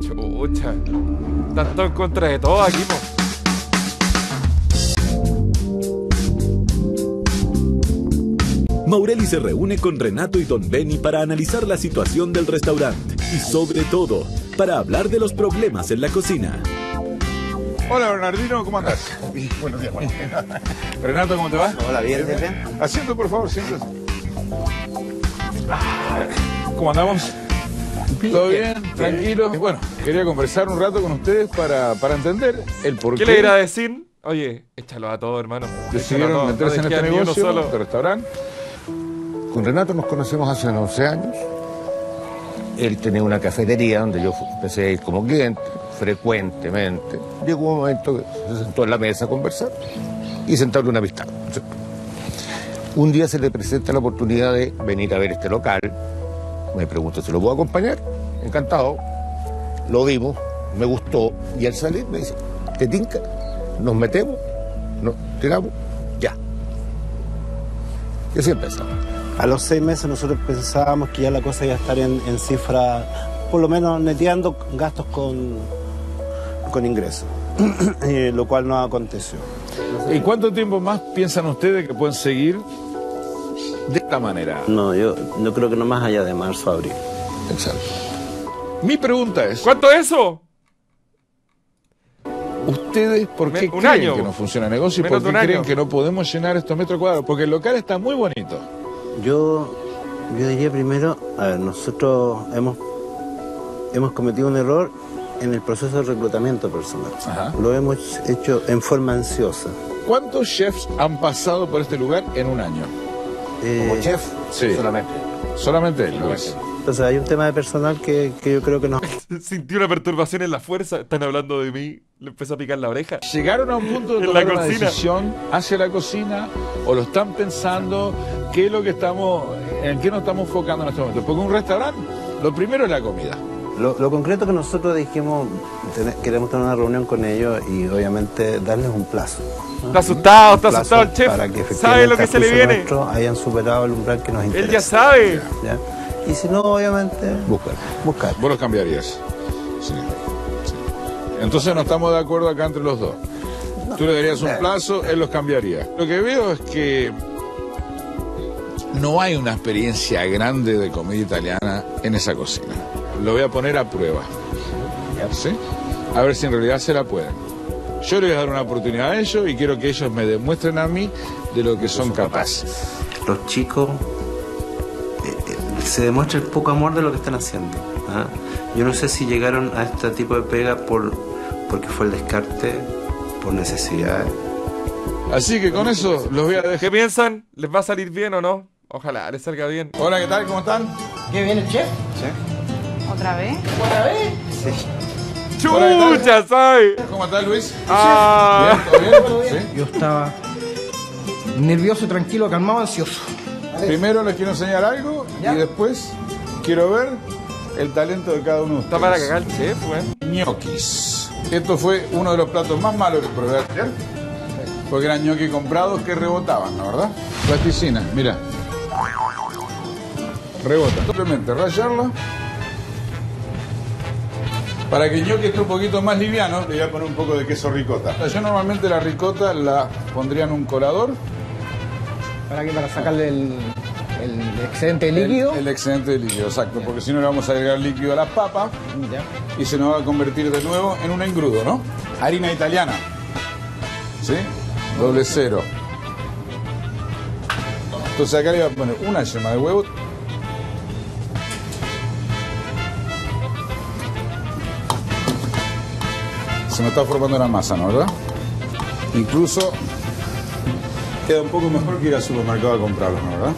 Chucha. Tanto en contra de todo aquí, po. Maureli se reúne con Renato y Don Benny para analizar la situación del restaurante y sobre todo para hablar de los problemas en la cocina. Hola Bernardino, ¿cómo andás? [LAUGHS] Buenos días, Juan. Renato, ¿cómo te va? Hola, bien, bien, bien. Asiento, por favor, siéntese. ¿Cómo andamos? ¿Todo bien? ¿Tranquilo? Bueno, quería conversar un rato con ustedes para, para entender el por ¿Qué le irá a decir? Oye, échalo a todo, hermano. Decidieron meterse no en este negocio solo. de restaurante. Con Renato nos conocemos hace 11 años. Él tenía una cafetería donde yo empecé a ir como cliente frecuentemente. Llegó un momento que se sentó en la mesa a conversar y sentarle una amistad. Un día se le presenta la oportunidad de venir a ver este local Me preguntó si lo puedo acompañar. Encantado. Lo vimos, me gustó. Y al salir me dice, ¿te tinca? ¿Nos metemos? ¿Nos tiramos? Ya. Y así empezamos. A los seis meses nosotros pensábamos que ya la cosa iba a estar en, en cifra, por lo menos neteando gastos con, con ingresos, [CLEARS THROAT] Eh, lo cual no aconteció. ¿Y cuánto tiempo más piensan ustedes que pueden seguir de esta manera? No, yo no creo que no más allá de marzo, abril. Exacto. Mi pregunta es... ¿Cuánto es eso? ¿Ustedes por qué un creen año. que no funciona el negocio y Menos por qué creen año. que no podemos llenar estos metros cuadrados? Porque el local está muy bonito. Yo, yo diría primero, a ver, nosotros hemos, hemos cometido un error en el proceso de reclutamiento personal. Lo hemos hecho en forma ansiosa. ¿Cuántos chefs han pasado por este lugar en un año? ¿Como chef? Sí. Solamente. Solamente él, Luis. Entonces hay un tema de personal que, que yo creo que no. [LAUGHS] Sintió una perturbación en la fuerza. Están hablando de mí. Le empezó a picar la oreja. ¿Llegaron a un punto de tomar la una decisión hacia la cocina o lo están pensando? ¿Qué es lo que estamos, en qué nos estamos enfocando en este momento? Porque un restaurante, lo primero es la comida. Lo, lo concreto que nosotros dijimos, tener- queremos tener una reunión con ellos y obviamente darles un plazo. ¿no? Está asustado, está Un asustado el chef. Para que Sabe lo que se le efectivamente a viene. hayan superado el umbral que nos interesa. Él ya sabe. ¿ya? Y si no, obviamente, buscar. buscar. Vos los cambiarías. Sí. sí. Entonces no estamos de acuerdo acá entre los dos. Tú le darías un plazo, él los cambiaría. Lo que veo es que no hay una experiencia grande de comida italiana en esa cocina. Lo voy a poner a prueba. ¿Sí? A ver si en realidad se la pueden. Yo les voy a dar una oportunidad a ellos y quiero que ellos me demuestren a mí de lo que son capaces. Los chicos eh, eh, se demuestra el poco amor de lo que están haciendo. ¿ah? Yo no sé si llegaron a este tipo de pega por porque fue el descarte, por necesidad. Así que con eso los voy a dejar. ¿Qué piensan? ¿Les va a salir bien o no? Ojalá les salga bien. Hola, ¿qué tal? ¿Cómo están? ¿Qué viene el chef? ¿Otra vez? ¿Otra vez? ¡Chucha, ¿sabes? ¿Cómo estás, Luis? Ah. ¿Bien? ¿Todo bien? ¿Sí? Yo estaba nervioso, tranquilo, calmado, ansioso. Primero les quiero enseñar algo y después quiero ver el talento de cada uno de ustedes. Está para cagar el chef, weón. Ñoquis. Esto fue uno de los platos más malos que probé ayer. Porque eran ñoquis comprados que rebotaban, ¿no verdad? Plasticina, mira. Rebota. Simplemente rayarla. Para que el ñoqui esté un poquito más liviano, le voy a poner un poco de queso ricota. Yo normalmente la ricota la pondría en un colador. ¿Para qué? Para sacarle el, el excedente de líquido. El, el excedente de líquido, exacto. Porque si no le vamos a agregar líquido a las papas y se nos va a convertir de nuevo en un engrudo, ¿no? Harina italiana. ¿Sí? Doble cero. Entonces acá le voy a poner una yema de huevo. Se me está formando la masa, ¿no? ¿Verdad? Incluso queda un poco mejor que ir al supermercado a comprarlo, ¿no? ¿Verdad?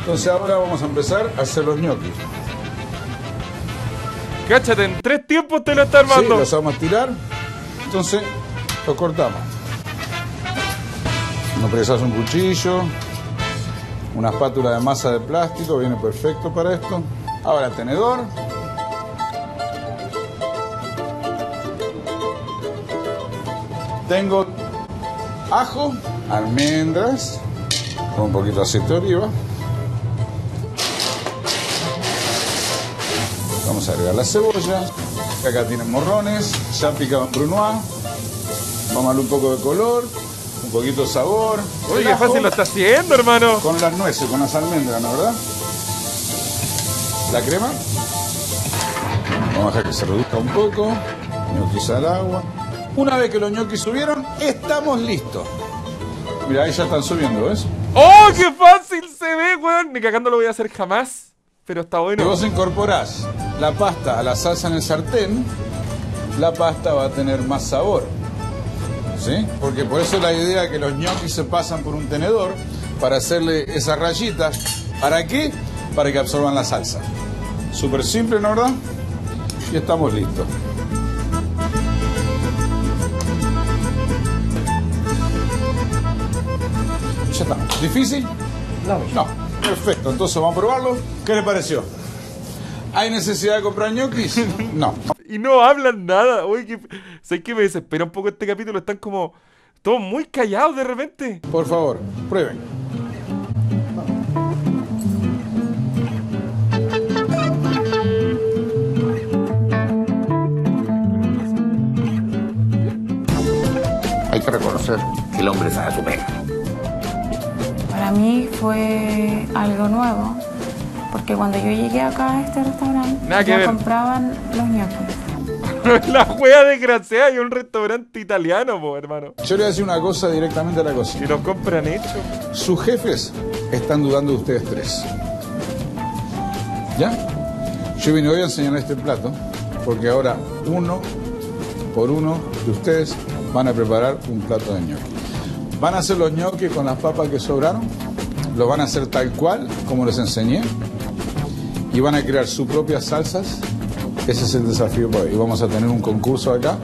Entonces ahora vamos a empezar a hacer los ñoquis. Cáchate, en tres tiempos te lo está Sí, armando. los vamos a tirar. Entonces los cortamos. No precisas un cuchillo, una espátula de masa de plástico, viene perfecto para esto. Ahora tenedor. Tengo ajo, almendras, con un poquito de aceite de oliva. Vamos a agregar la cebolla. Acá tienen morrones, ya picado en brunoise. Vamos a darle un poco de color, un poquito de sabor. Oye, qué fácil lo está haciendo, hermano. Con las nueces, con las almendras, ¿no verdad? La crema. Vamos a dejar que se reduzca un poco. Ñoquis al agua. Una vez que los ñoquis subieron, estamos listos. Mira, ahí ya están subiendo, ¿ves? ¡Oh, qué fácil se ve, weón! Ni cagando lo voy a hacer jamás. Pero está Si bueno. vos incorporás la pasta a la salsa en el sartén, la pasta va a tener más sabor. ¿Sí? Porque por eso la idea que los ñoquis se pasan por un tenedor para hacerle esas rayitas. ¿Para qué? Para que absorban la salsa. Súper simple, ¿no verdad? Y estamos listos. ¿Difícil? No. No. Perfecto. Entonces vamos a probarlo. ¿Qué le pareció? ¿Hay necesidad de comprar ñoquis? [LAUGHS] No. Y no hablan nada. Oye, que, ¿sabes qué me desespera un poco este capítulo? Están como todos muy callados de repente. Por favor, prueben. Hay que reconocer que el hombre sabe su pega. Para mí fue algo nuevo, porque cuando yo llegué acá a este restaurante, Nada que ya ver. compraban los ñoquis. [LAUGHS] La wea desgraciada y un restaurante italiano, po, hermano. Yo le voy a decir una cosa directamente a la cocina. Y los compran hechos. Sus jefes están dudando de ustedes tres. ¿Ya? Yo vine hoy a enseñar este plato porque ahora uno por uno de ustedes van a preparar un plato de ñoqui. Van a hacer los ñoquis con las papas que sobraron, lo van a hacer tal cual como les enseñé y van a crear sus propias salsas. Ese es el desafío para hoy. Y vamos a tener un concurso acá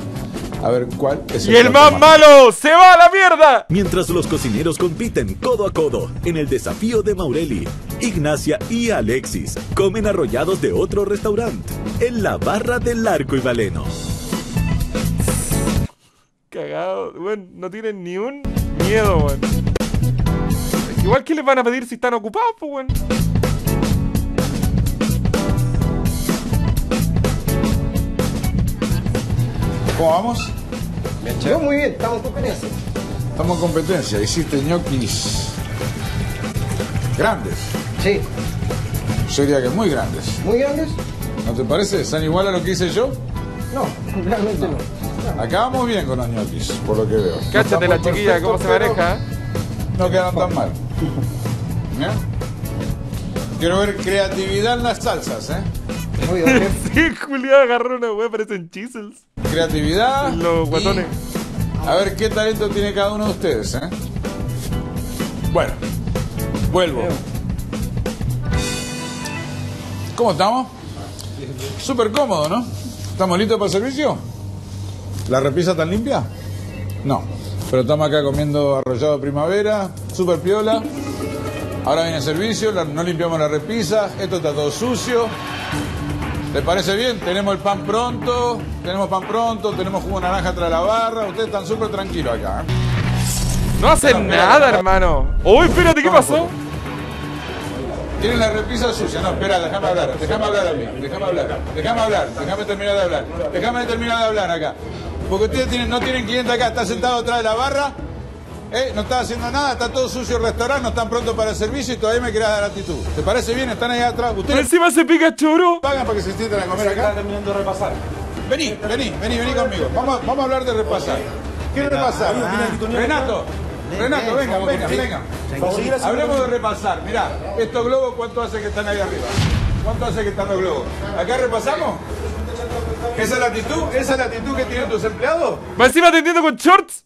a ver cuál es el ¡Y el más malo se va a la mierda! Mientras los cocineros compiten codo a codo en el desafío de Maureli, Ignacia y Alexis comen arrollados de otro restaurante en la barra del Arco y Valeno. Cagado, weón, no tienen ni un miedo, weón. Igual que les van a pedir si están ocupados, pues, weón. ¿Cómo vamos? Yo muy bien, estamos en competencia. Estamos en competencia. Hiciste ñoquis grandes. Sí. Yo diría que muy grandes. ¿Muy grandes? ¿No te parece? ¿Están igual a lo que hice yo? No, [LAUGHS] realmente no. Acá vamos bien con los ñoquis, por lo que veo. Cáchate la chiquilla, cómo se maneja. No quedan tan mal. ¿Ya? Quiero ver creatividad en las salsas, ¿eh? Muy bien. [LAUGHS] sí, Julián agarró una weá, parecen chisels. Creatividad. Los guatones. y A ver qué talento tiene cada uno de ustedes, ¿eh? Bueno, vuelvo. ¿Cómo estamos? Súper cómodo, ¿no? ¿Estamos listos para el servicio? ¿La repisa tan limpia? No. Pero estamos acá comiendo arrollado primavera, súper piola. Ahora viene el servicio, no limpiamos la repisa, esto está todo sucio. ¿Les parece bien? Tenemos el pan pronto, tenemos pan pronto, tenemos jugo de naranja tras la barra, ustedes están súper tranquilos acá. ¿eh? No hacen nada, hermano. Uy, espérate, ¿qué pasó? Tienen la repisa sucia. No, espera, déjame hablar, déjame hablar a mí, déjame hablar, déjame hablar, déjame terminar de hablar, déjame terminar de hablar acá. Porque ustedes tienen, no tienen cliente acá, está sentado atrás de la barra, ¿eh? no está haciendo nada, está todo sucio el restaurante, no están prontos para el servicio y todavía me querés dar actitud. ¿Te parece bien? Están ahí atrás. Ustedes Encima se pica choro. pagan para que se sienten a comer acá. Está terminando de repasar. Vení, vení, vení, vení conmigo. Vamos, vamos a hablar de repasar. ¿Qué repasar? Renato, Renato, venga, venga, venga. Hablemos de repasar. Mirá, estos globos, ¿cuánto hace que están ahí arriba? ¿Cuánto hace que están los globos? ¿Acá repasamos? ¿Esa es la actitud? ¿Esa es la actitud que tienen tus empleados? Va encima atendiendo con shorts.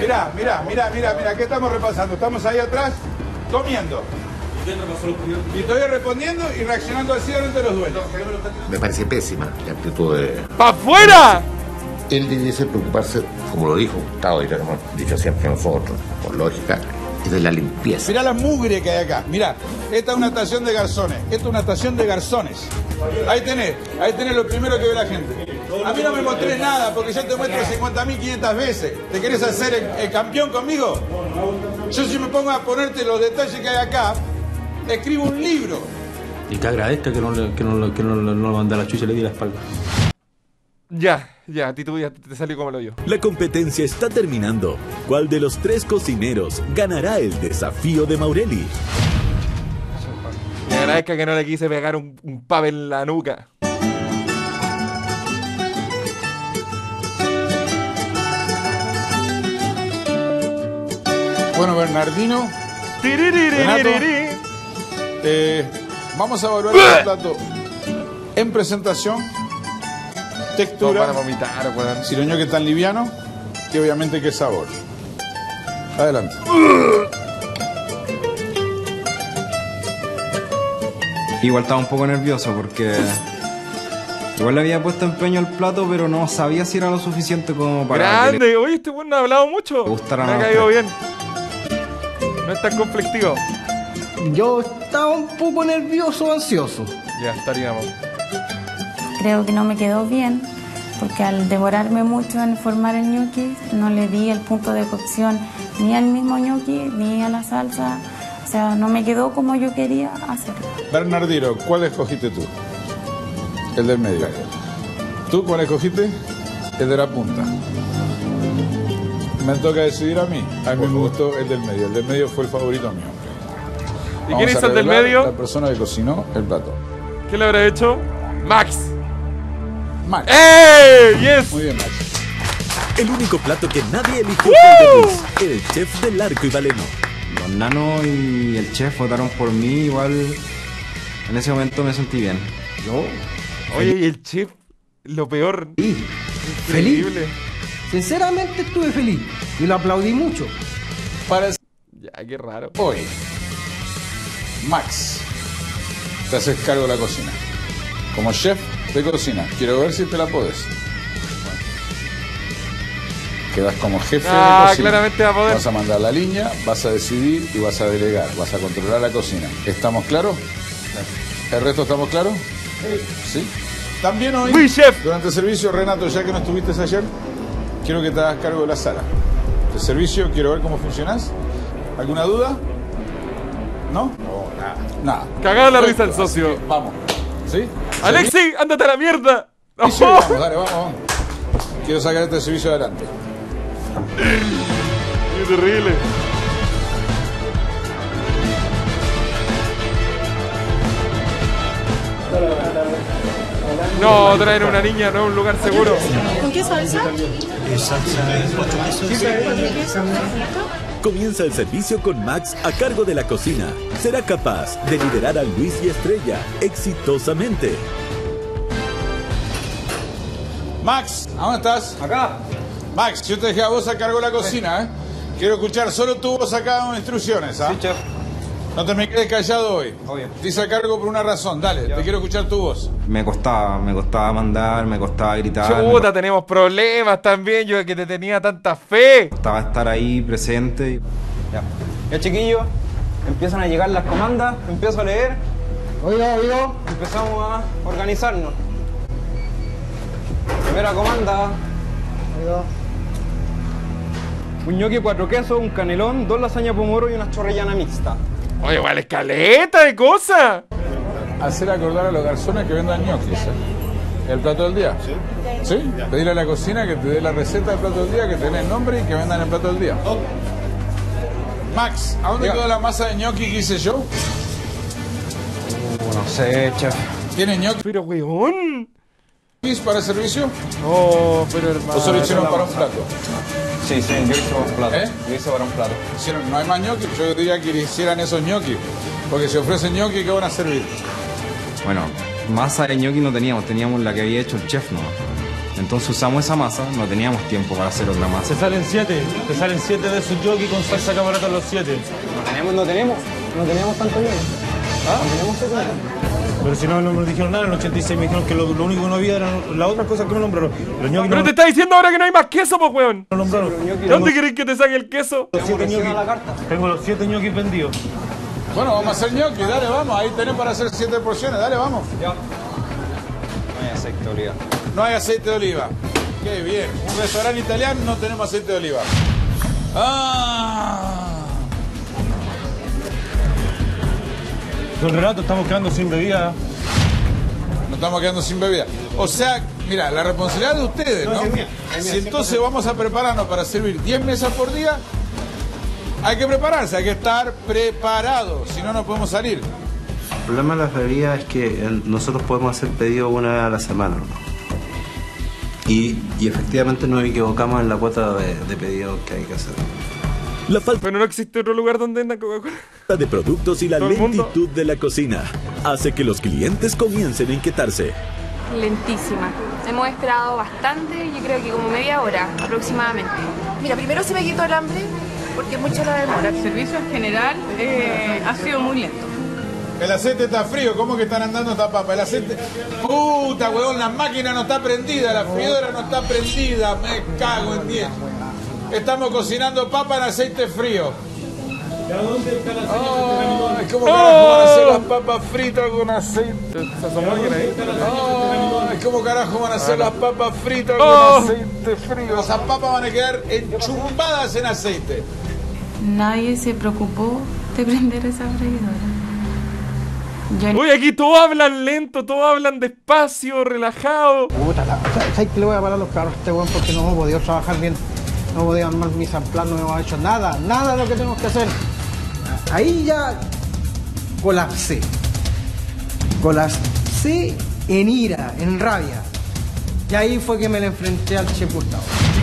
Mirá, mirá, mirá, mirá, mirá, ¿qué estamos repasando? Estamos ahí atrás comiendo. Y todavía respondiendo y reaccionando así delante de los dueños. Me parece pésima la actitud de... ¡Pa' afuera! Él debiese preocuparse, como lo dijo Gustavo y lo hemos dicho siempre nosotros, por lógica, y de la limpieza. Mirá la mugre que hay acá. Mirá, esta es una estación de garzones. Esta es una estación de garzones. Ahí tenés, ahí tenés lo primero que ve la gente. A mí no me mostrés nada porque yo te muestro 50.500 veces. ¿Te querés hacer el, el campeón conmigo? Yo si me pongo a ponerte los detalles que hay acá, escribo un libro. Y que agradezca que no, le- que no, le- que no, le- no lo mande a la chucha y le di la espalda. Ya, ya, a ti tú ya te salió como lo yo. La competencia está terminando. ¿Cuál de los tres cocineros ganará el desafío de Maureli? Le agradezca que no le quise pegar un, un pave en la nuca. Bueno, Bernardino. Renato, eh, vamos a evaluar el plato en presentación, Todos textura, van a vomitar, weón. si los ñoquis están livianos y obviamente qué sabor. Adelante. Igual estaba un poco nervioso porque igual le había puesto empeño al plato, pero no sabía si era lo suficiente como para que Grande, oye, este weón no ha hablado mucho. le Me ha caído bien. No es tan conflictivo. Yo estaba un poco nervioso, ansioso. Ya, estaríamos. Creo que no me quedó bien, porque al demorarme mucho en formar el gnocchi, no le di el punto de cocción ni al mismo gnocchi, ni a la salsa. O sea, no me quedó como yo quería hacerlo. Bernardino, ¿cuál escogiste tú? El del medio. ¿Tú cuál escogiste? El de la punta. Me toca decidir a mí. A mí me gustó el del medio. El del medio fue el favorito mío. ¿Y Vamos quién hizo el del medio? La persona que cocinó el plato. ¿Qué le habrá hecho? Max. Max. ¡Ey! ¡Yes! Muy bien, Max. El único plato que nadie eligió fue el de Luis, el chef del arco y baleno. Los nanos y el chef votaron por mí, igual en ese momento me sentí bien. ¿Yo? Oye, y el chef, lo peor. Feliz. Increíble. Sinceramente estuve feliz y lo aplaudí mucho. Para Ya, qué raro. hoy, Max, te haces cargo de la cocina. Como chef de cocina, quiero ver si te la puedes. Quedas como jefe Ah, de cocina. claramente va a poder. Vas a mandar la línea, vas a decidir y vas a delegar. Vas a controlar la cocina. ¿Estamos claros? ¿El resto estamos claros? Sí. También hoy, Muy chef. durante el servicio, Renato, ya que no estuviste ayer, quiero que te hagas cargo de la sala. El servicio, quiero ver cómo funcionas. ¿Alguna duda? ¿No? No, nada. Nada. Cagada la risa el socio. Vamos. ¿Sí? Alexi, ándate a la mierda. Servicio, vamos, dale, vamos, vamos. Quiero sacar este servicio adelante. Qué terrible. No, traer una niña, no es un lugar seguro. ¿Con qué salsa? Comienza el servicio con Max a cargo de la cocina. Será capaz de liderar a Luis y Estrella exitosamente. Max, ¿a dónde estás? Acá. Max, yo te dejé a vos a cargo de la cocina, ¿eh? Quiero escuchar solo tu voz acá dando instrucciones, ¿ah? Sí, chef. No te me quedes callado hoy. Te hice a cargo por una razón. Dale, te quiero escuchar tu voz. Me costaba, me costaba mandar, me costaba gritar, me Chuta, tenemos problemas también. Yo que te tenía tanta fe. costaba estar ahí presente. Ya. Ya chiquillos, empiezan a llegar las comandas, empiezo a leer. Oiga, oiga. Empezamos a organizarnos. Primera comanda. Un ñoqui, cuatro quesos, un canelón, dos lasañas pomoro y una chorrellana mixta. Oye, igual escaleta de cosas. Hacer acordar a los garzones que vendan ñoquis, ¿eh? ¿El plato del día? Sí. ¿Sí? Pedirle a la cocina que te dé la receta del plato del día, que te dé el nombre y que vendan el plato del día. Max, ¿a dónde Diga. quedó la masa de ñoqui que hice yo? No sé, chef. ¿Tiene ñoquis Pero, weón. para el servicio? Oh, pero hermano. ¿O solo hicieron para un plato? Sí, sí, yo hice un plato. ¿Eh? Yo hice para un plato. No hay más ñoquis, yo diría que hicieran esos ñoquis. Porque si ofrecen ñoquis, ¿qué van a servir? Bueno, masa de ñoqui no teníamos, teníamos la que había hecho el chef, ¿no? Entonces usamos esa masa, no teníamos tiempo para hacer otra masa. Te salen siete, te salen siete de esos jockey con salsa camarata los siete. No tenemos, no tenemos, no teníamos tanto bien. ¿Ah? No tenemos siete. Pero si no, no me dijeron nada, en el 86 me dijeron que lo, lo único que no había eran las otras cosas que me nombraron. Los ñoquis Pero no te está diciendo ahora que no hay más queso, pues, weón. me nombraron. ¿De dónde querés que te saque el queso? Los siete ñoquis. Tengo los siete ñoquis vendidos. Bueno, vamos a hacer ñoquis, dale, vamos. Ahí tenés para hacer siete porciones, dale, vamos. No hay aceite de oliva. No hay aceite de oliva. Qué bien. Un restaurante italiano no tenemos aceite de oliva. Ah. Don Renato, estamos quedando sin bebida. Nos estamos quedando sin bebida. O sea, mira, la responsabilidad de ustedes, ¿no? Si entonces vamos a prepararnos para servir 10 mesas por día, hay que prepararse, hay que estar preparados, si no, no podemos salir. El problema de las bebidas es que eh, nosotros podemos hacer pedido una vez a la semana. ¿no? Y, y efectivamente nos equivocamos en la cuota de, de pedidos que hay que hacer. La falta Pero no existe otro lugar donde vendan Coca-Cola. de productos y la Todo el mundo. lentitud de la cocina hace que los clientes comiencen a inquietarse. Lentísima. Hemos esperado bastante, yo creo que como media hora aproximadamente. Mira, primero se me quitó el hambre porque mucha la demora. El servicio en general eh, ha sido muy lento. El aceite está frío, ¿cómo que están andando esta papa? El aceite. Puta, huevón, la máquina no está prendida, la freidora no está prendida, me cago en 10. Estamos cocinando papa en aceite frío. Ay, ¿Cómo carajo van a hacer las papas fritas con aceite? ¿Se asomó alguien ahí? Ay, ¿cómo carajo van a hacer las papas fritas Oh. con aceite frío? Esas papas van a quedar enchumbadas en aceite. Nadie se preocupó de prender esa freidora. Yo Uy, aquí todos hablan lento, todos hablan despacio, relajado. Puta, la- ¿sabes que le voy a parar los carros a este weón porque no hemos podido trabajar bien? No podido armar mis plan, no hemos hecho nada, nada de lo que tenemos que hacer. Ahí ya colapsé. Colapsé en ira, en rabia. Y ahí fue que me le enfrenté al Che Hurtado.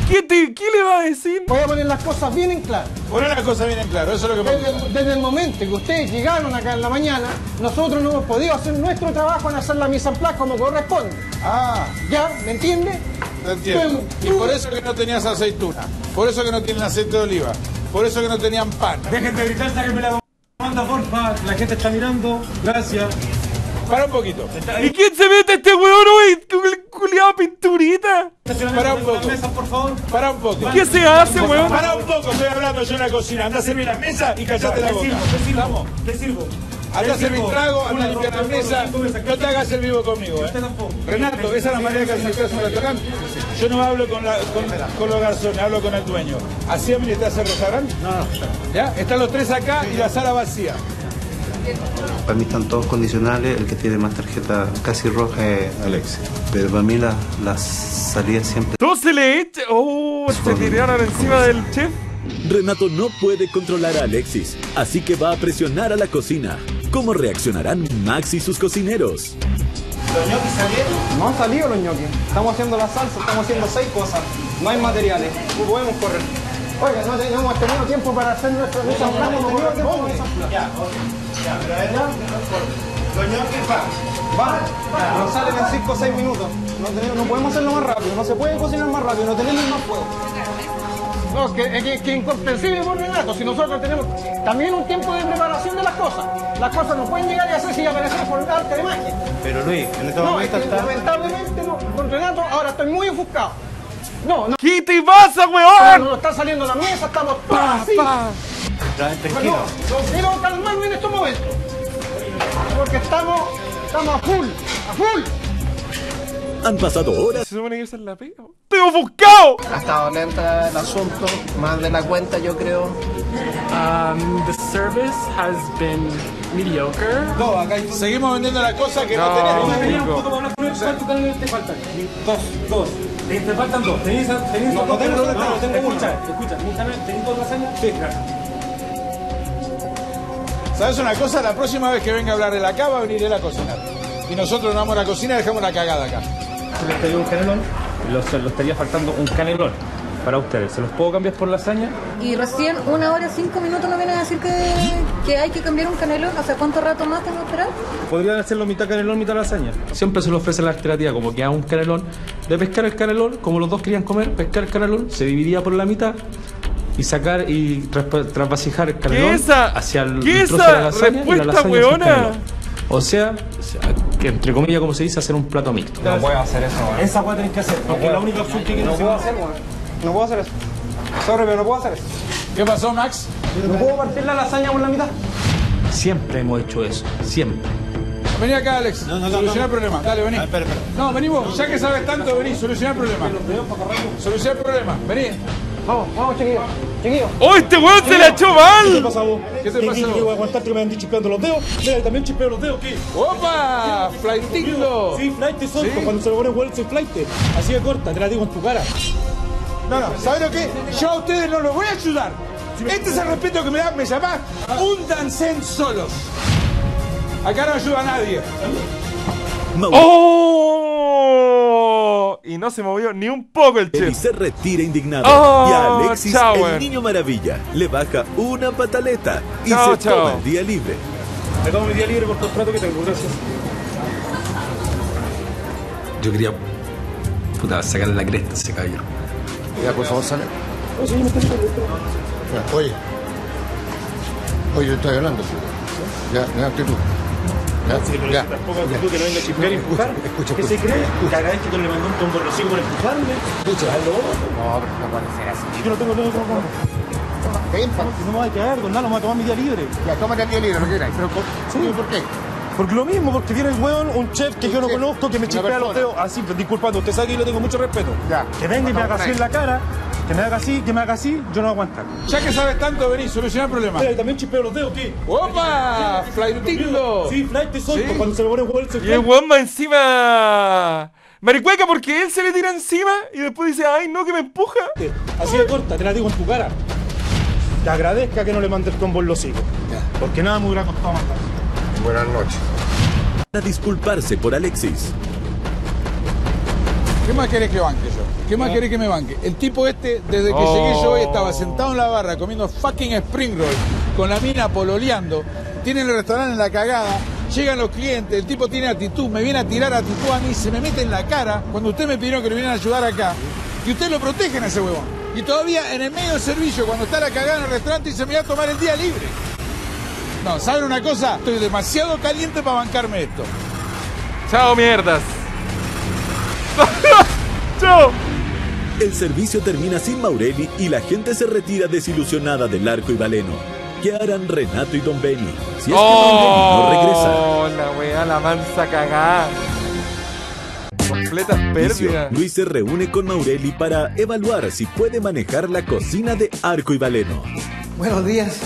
¿Qué, te, ¿Qué le va a decir? Voy a poner las cosas bien en claro. Poner las cosas bien en claro, eso es lo que me Desde, desde el momento que ustedes llegaron acá en la mañana, nosotros no hemos podido hacer nuestro trabajo en hacer la mise en place como corresponde. Ah. ¿Ya? ¿Me entiende? Entiendo. Y por eso que no tenías aceituna, por eso que no tienen aceite de oliva, por eso que no tenían pan. Dejen de gritar, sáquenme la manda, porfa. La gente está mirando. Gracias. Para un poquito. ¿Y quién se mete a este weón hoy? Culiado pinturita. Para un poco. por favor. Para un poco. ¿Qué se hace, weón? Para un poco, estoy hablando yo en la cocina. Anda a servir la mesa y callate la boca. Vamos. ¿Qué sirvo? Anda a ¿Qué servir sirvo? trago, anda Una, a limpiar la mesa. No te hagas el vivo conmigo, ¿eh? Renato, esa es la manera que administras un restaurante. Yo no hablo con, la, con, con los garzones, hablo con el dueño. ¿Así administras el restaurante? No, no. ¿Ya? Están los tres acá y la sala vacía. Para mí están todos condicionales, el que tiene más tarjeta casi roja es Alexis. Pero para mí las, las salidas siempre... Todo se le echa. Oh, se tiraron encima del chef. Renato no puede controlar a Alexis, así que va a presionar a la cocina. ¿Cómo reaccionarán Max y sus cocineros? ¿Los ñoquis salieron? No han salido los ñoquis. Estamos haciendo la salsa, estamos haciendo seis cosas. No hay materiales. No podemos correr. Oiga, no tenemos tenido tiempo para hacer nuestra place como corresponde. Ya, ya, pero ver, los ñoquis van. Van. Nos salen en 5 o 6 minutos. No, tenemos- no podemos hacerlo más rápido. No se puede cocinar más rápido. No tenemos más fuego. No, que, es que, que incomprensible por Renato, si nosotros tenemos también un tiempo de preparación de las cosas. Las cosas no pueden llegar y hacer si aparecen por arte de magia. Pero Luis, en este No, es momento que está... lamentablemente no, con Renato ahora estoy muy ofuscado. No, no. ¿Qué te pasa, No, weón? no está saliendo la mesa, estamos todos Pa, así. pa. Tranquilo. No, no quiero calmarme en estos momentos. Porque estamos, estamos a full, a full. Han pasado horas Se supone que esa es la pega. ¡Estoy ofuscado! Ha estado lenta el asunto, más de la cuenta yo creo. Um, the service has been mediocre. No, acá hay- seguimos vendiendo la cosa que no, No, tenemos. Venía un Nico. poco para hablar con él. ¿Cuántos canales te faltan? Dos, dos. Te, te faltan dos. ¿Tenés, tenés No, dos no tengo dos, tengo uno. escucha, escucha. ¿Un canal? ¿Tenés dos lasañas? Sí, gracias. ¿Sabes una cosa? La próxima vez que venga a hablar de acá va a venir él a cocinar. Y nosotros nos vamos a la cocina y dejamos la cagada acá. Les pedí un canelón. Los, los estaría faltando un canelón para ustedes. ¿Se los puedo cambiar por lasaña? Y recién una hora, cinco minutos nos vienen a decir que, que hay que cambiar un canelón. O sea, ¿cuánto rato más tengo que esperar? Podrían hacerlo mitad canelón, mitad lasaña. Siempre se le ofrece la alternativa como que a un canelón, de pescar el canelón, como los dos querían comer, pescar el canelón, se dividía por la mitad y sacar y tras- trasvasijar el canelón esa- hacia el, qué trozo esa de la lasaña y la lasaña weona? o sea, que entre comillas, como se dice, hacer un plato mixto. No puedo hacer eso, weón. Esa weá tenés que hacer, porque puedo. la única opción que No puedo hacer, weón. No puedo hacer eso. Sorry, pero no puedo hacer eso. ¿Qué pasó, Max? ¿No puedo partir la lasaña por la mitad? Siempre hemos hecho eso, siempre. Vení acá, Alex. soluciona el problema. Dale, vení. No, vení vos. Ya que sabes tanto, vení. Soluciona el problema. Soluciona el problema. Vení. Vamos, vamos, chiquillos. Chiquillos. ¡Oh, este weón se la echó ¿Qué te mal! pasa vos? ¿Qué te ¿Qué- pasa vos? qué voy a aguantar que me han dicho chispeando los dedos? Mira, también chispeo los dedos, ¿qué? ¡Opa! ¡Flightingo! Sí, flight pues cuando se lo pone igual soy flight. Así de corta, te la digo en tu cara. No, no, ¿sabes lo que? Yo a ustedes no los voy a ayudar. Este es el respeto que me dan, me llamás un dancen solos. Acá no ayuda a nadie. ¡Oh! Y no se movió ni un poco el y chef. se retira indignado. Oh, y a Alexis, chao, el niño maravilla, le baja una pataleta y Chao, se chao. toma el día libre. Me tomo mi día libre por todo el trato que tengo, gracias. Yo quería. Puta, sacarle la cresta a ese caballero. Ya, por favor, sale. Oye. Oye, yo estoy hablando. Ya, ya, actitud. Ya, ya. Tampoco actitud que no venga a chispear y empujar. Escucha, ¿Qué se escucha. cree? Que agradezco que le mandó un tombo recibo por empujarme. Escucha, No, pero no puede ser así. Yo no tengo ver con- Ven, pa- No me voy a quedar, don Lalo, me voy a tomar mi día libre. Ya, tómate el día libre, lo que quieras. Pero, Sí, ¿por qué? Porque lo mismo, porque viene el weón, un chef que Un yo no chef, conozco, que me chispea los dedos. Así, disculpando, usted sabe que yo le tengo mucho respeto. Ya. Que venga y me haga así en la cara, que me haga así, que me haga así, yo no aguantar. Ya que sabes tanto, vení, soluciona el problema. Mira, y también chispeo los dedos, ¿qué? ¡Opa! ¡Flightingo! Sí, flight soy, Sí. cuando se me pone jugar el Y el weón va encima. Maricueca porque él se le tira encima y después dice, ay no, que me empuja. Así de corta, te la digo en tu cara. Te agradezca que no le mande el combo en los hocicos. Porque nada me hubiera costado mandar. Buenas noches. Para disculparse por Alexis. ¿Qué más querés que banque yo? ¿Qué más querés que me banque? El tipo este, desde que Oh. llegué yo hoy, estaba sentado en la barra comiendo fucking spring roll, con la mina pololeando, tiene el restaurante en la cagada, llegan los clientes, el tipo tiene actitud, me viene a tirar actitud a mí, se me mete en la cara, cuando usted me pidieron que lo vinieran a ayudar acá, y usted lo protegen a ese huevón. Y todavía en el medio del servicio, cuando está la cagada en el restaurante y se me va a tomar el día libre. No, ¿saben una cosa? Estoy demasiado caliente para bancarme esto. Chao, mierdas. [LAUGHS] Chao. El servicio termina sin Maureli y la gente se retira desilusionada del arco y baleno. ¿Qué harán Renato y Don Benny? Si es que Maureli no regresa. Oh, la weá, la mansa cagada. Completas pérdidas. Luis se reúne con Maureli para evaluar si puede manejar la cocina de arco y baleno. Buenos días.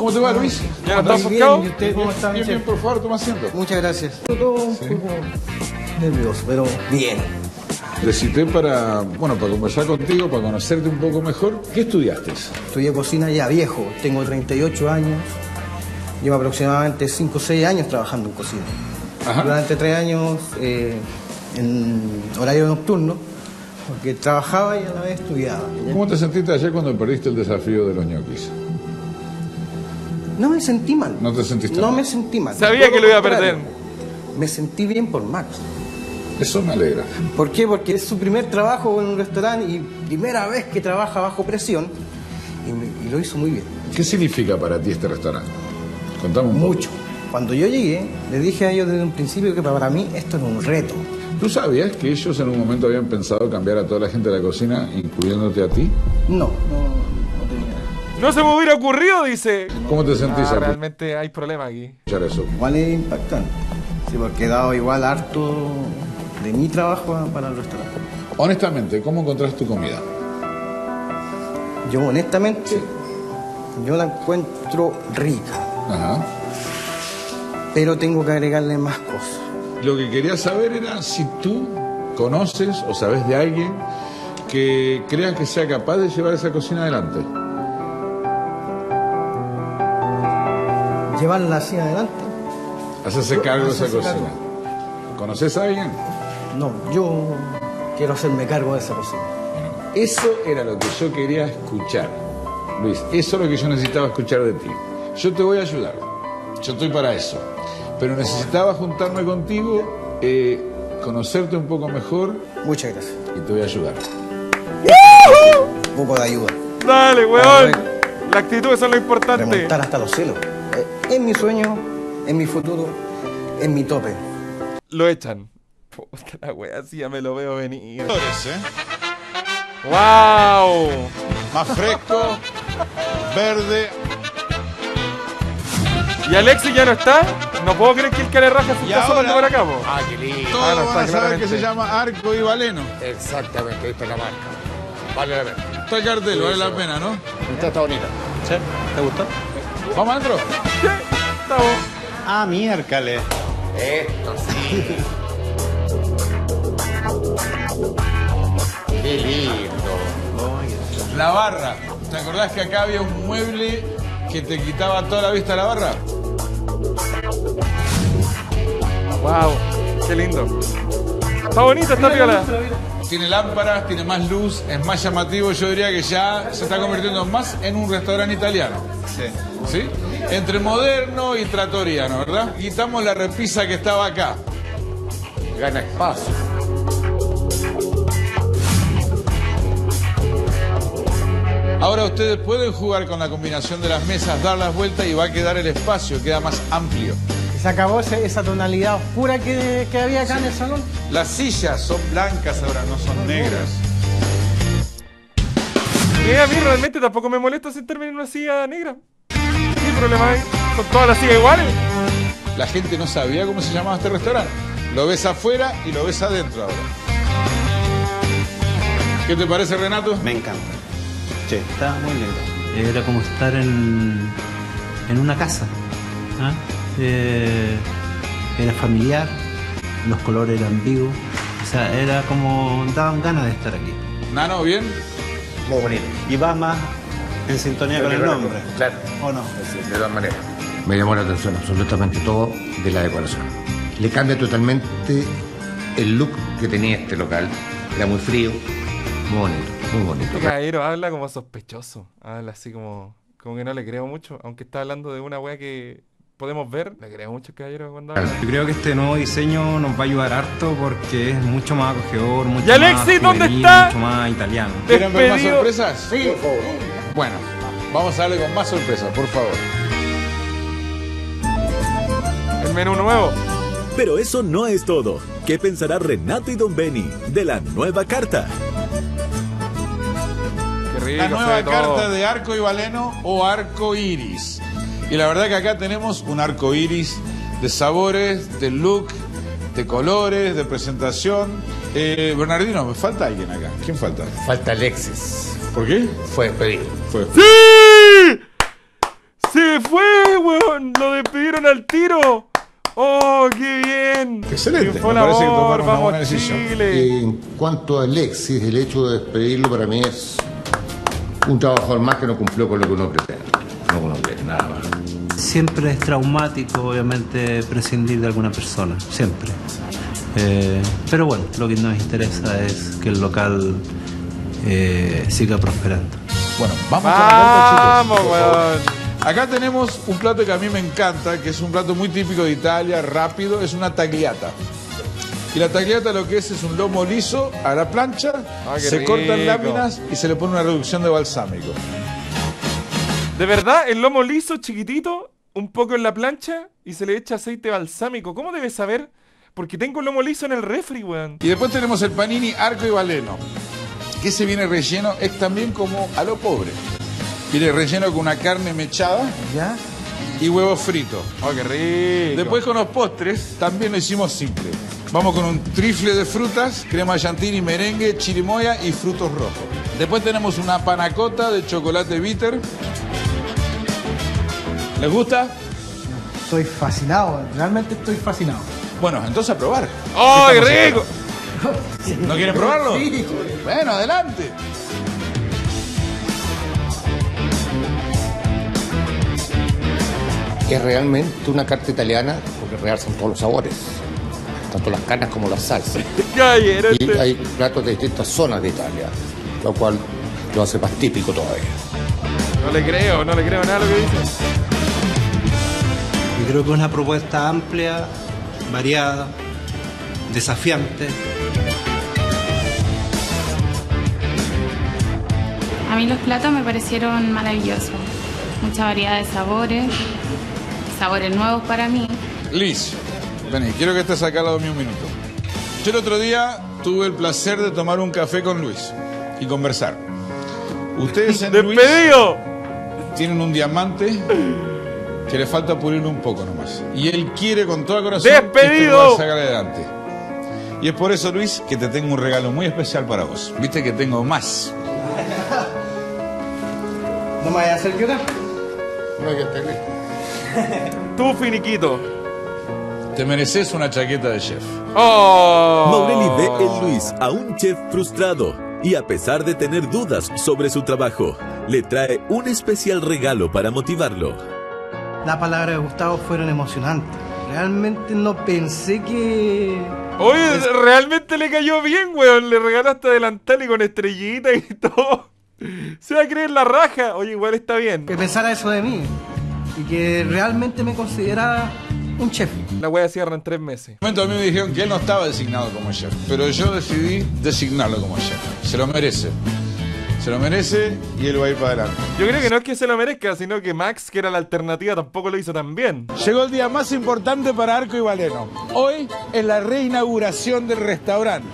¿Cómo te va, Luis? ¿Ya enfocado? ¿y usted cómo está, Bien, bien, por favor, toma asiento. Muchas gracias. Todo un poco nervioso, pero bien. Te cité para, bueno, para conversar contigo, para conocerte un poco mejor. ¿Qué estudiaste? Estudié cocina ya viejo, tengo 38 años. Llevo aproximadamente 5 o 6 años trabajando en cocina. Ajá. Durante 3 años eh, en horario nocturno, porque trabajaba y a la vez estudiaba. ¿Cómo te sentiste ayer cuando perdiste el desafío de los ñoquis? No me sentí mal. ¿No te sentiste No mal? me sentí mal. Sabía Todo que lo iba a perder. Me sentí bien por Max. Eso me alegra. ¿Por qué? Porque es su primer trabajo en un restaurante y primera vez que trabaja bajo presión y, me- y lo hizo muy bien. ¿Qué significa para ti este restaurante? Contame un poco. Mucho. Cuando yo llegué, le dije a ellos desde un principio que para mí esto era un reto. ¿Tú sabías que ellos en un momento habían pensado cambiar a toda la gente de la cocina, incluyéndote a ti? No, no, no se me hubiera ocurrido, dice. ¿Cómo te sentís Ah, al realmente hay problema aquí. escuchar eso? Igual es impactante. Sí, porque he dado igual harto de mi trabajo para el restaurante. Honestamente, ¿cómo encontraste tu comida? Yo honestamente, yo la encuentro rica, Ajá. pero tengo que agregarle más cosas. Lo que quería saber era si tú conoces o sabes de alguien que creas que sea capaz de llevar esa cocina adelante. Llevarla así adelante. Hacerse cargo de esa cocina. ¿Conoces a alguien? No, yo quiero hacerme cargo de esa cocina. Eso era lo que yo quería escuchar. Luis, eso es lo que yo necesitaba escuchar de ti. Yo te voy a ayudar. Yo estoy para eso. Pero necesitaba juntarme contigo, eh, conocerte un poco mejor. Muchas gracias. Y te voy a ayudar. Un poco de ayuda. Dale, weón. La actitud eso es lo importante. Remontar hasta los cielos. Es mi sueño, es mi futuro, es mi tope. Lo echan. Puta la wea, así ya me lo veo venir. ¿eh? ¡Wow! Más fresco, verde. ¿Y Alexis ya no está? No puedo creer que el cara raja se está ahora- por acá, po. Ah, qué lindo. Todos Ah, no, van a está saber que se llama arco y baleno. Exactamente, esta es la marca. Vale la pena. Está el cartel, vale la pena, ¿no? Esta está bonita. ¿Sí? ¿Te gustó? ¿Vamos adentro? Ah, miércoles. Esto sí. [LAUGHS] Qué lindo. La barra. ¿Te acordás que acá había un mueble que te quitaba toda la vista a la barra? Wow, qué lindo. Está bonita esta piola. Tiene lámparas, tiene más luz, es más llamativo. Yo diría que ya se está convirtiendo más en un restaurante italiano. Sí. ¿Sí? Entre moderno y tratoriano, ¿verdad? Quitamos la repisa que estaba acá. Gana espacio. Ahora ustedes pueden jugar con la combinación de las mesas, dar las vueltas y va a quedar el espacio, queda más amplio. Se acabó esa tonalidad oscura que, que había acá en el salón. Las sillas son blancas ahora, no son negras. Y a mí realmente tampoco me molesta sentarme en una silla negra. ¿Qué problema hay? Son todas las sillas iguales. La gente no sabía cómo se llamaba este restaurante. Lo ves afuera y lo ves adentro ahora. ¿Qué te parece, Renato? Me encanta. Sí, está muy lindo. Era como estar en, en una casa. ¿ah? Eh, era familiar, los colores eran vivos. O sea, era como. daban ganas de estar aquí. Nano, ¿bien? Muy bonito. Y va más en sintonía con el nombre. Claro. ¿O no? De todas maneras. Me llamó la atención absolutamente todo de la decoración. Le cambia totalmente el look que tenía este local. Era muy frío, muy bonito, muy bonito. Este caballero habla como sospechoso. Habla así como, como que no le creo mucho. Aunque está hablando de una wea que podemos ver. Le creo mucho, caballero, cuando habla. Yo creo que este nuevo diseño nos va a ayudar harto porque es mucho más acogedor, mucho ¿Y Alexis, más dónde juvenil, está? mucho más italiano. ¿Quieren ver más sorpresas? Sí. Bueno, vamos a darle con más sorpresas, por favor. El menú nuevo. Pero eso no es todo. ¿Qué pensará Renato y Don Benny de la nueva carta? Qué rico, La nueva todo. carta de arco y baleno o arco iris. Y la verdad que acá tenemos un arco iris de sabores, de look, de colores, de presentación. Eh, Bernardino, me falta alguien acá. ¿Quién falta? Falta Alexis. ¿Por qué? Fue despedido. Fue. ¡Sí! ¡Se fue, weón! ¡Lo despidieron al tiro! ¡Oh, qué bien! Excelente, me parece que tomaron una buena decisión. Chile. En cuanto a Alexis, el hecho de despedirlo para mí es un trabajador más que no cumplió con lo que uno pretende. No uno nada más. Siempre es traumático, obviamente, prescindir de alguna persona. Siempre. Eh, pero bueno, lo que nos interesa es que el local eh, siga prosperando. Bueno, vamos con la carta, chicos. Vamos. Acá tenemos un plato que a mí me encanta, que es un plato muy típico de Italia, rápido, es una tagliata. Y la tagliata lo que es es un lomo liso a la plancha, Ah, se cortan rico. láminas y se le pone una reducción de balsámico. De verdad, el lomo liso, chiquitito, un poco en la plancha y se le echa aceite balsámico. ¿Cómo debes saber? Porque tengo el lomo liso en el refri, weón. Y después tenemos el panini arco y baleno, que ese viene relleno, es también como a lo pobre. Viene relleno con una carne mechada ¿Ya? y huevo frito. ¡Oh, qué rico! Después con los postres también lo hicimos simple. Vamos con un trifle de frutas, crema chantilly, merengue, chirimoya y frutos rojos. Después tenemos una panacota de chocolate bitter. ¿Les gusta? Estoy fascinado, realmente estoy fascinado. Bueno, entonces a probar. ¡Oh, qué Estamos [LAUGHS] rico! ¿No quieren probarlo? Sí. Bueno, adelante. Es realmente una carta italiana porque realzan todos los sabores, tanto las carnes como las salsas. [LAUGHS] Y este- hay platos de distintas zonas de Italia, lo cual lo hace más típico todavía. No le creo, no le creo nada a lo que dice. Y creo que es una propuesta amplia, variada, desafiante. A mí los platos me parecieron maravillosos. Mucha variedad de sabores, sabores nuevos para mí. Liz, vení, quiero que estés acá al lado mío un minuto. Yo el otro día tuve el placer de tomar un café con Luis y conversar. Ustedes en [LAUGHS] Luis ¡Despedido! tienen un diamante que le falta pulir un poco nomás. Y él quiere con todo corazón ¡Despedido! este lugar sacar adelante. Y es por eso, Luis, que te tengo un regalo muy especial para vos. Viste que tengo más. ¿No me vayas a hacer llorar? No, ya está listo. [LAUGHS] Tu finiquito. Te mereces una chaqueta de chef. ¡Oh! Maureli ve en Luis a un chef frustrado y a pesar de tener dudas sobre su trabajo, le trae un especial regalo para motivarlo. Las palabras de Gustavo fueron emocionantes. Realmente no pensé que... Oye, realmente le cayó bien, weón. Le regalaste delantal y con estrellita y todo. Se va a creer la raja. Oye, igual está bien. que pensara eso de mí. Y que realmente me considerara un chef. La wea cierra en tres meses. En un momento a mí me dijeron que él no estaba designado como chef, pero yo decidí designarlo como chef. Se lo merece. Se lo merece y él va a ir para adelante. Yo creo que no es que se lo merezca, sino que Max, que era la alternativa, tampoco lo hizo tan bien. Llegó el día más importante para Arco y Valeno. Hoy es la reinauguración del restaurante.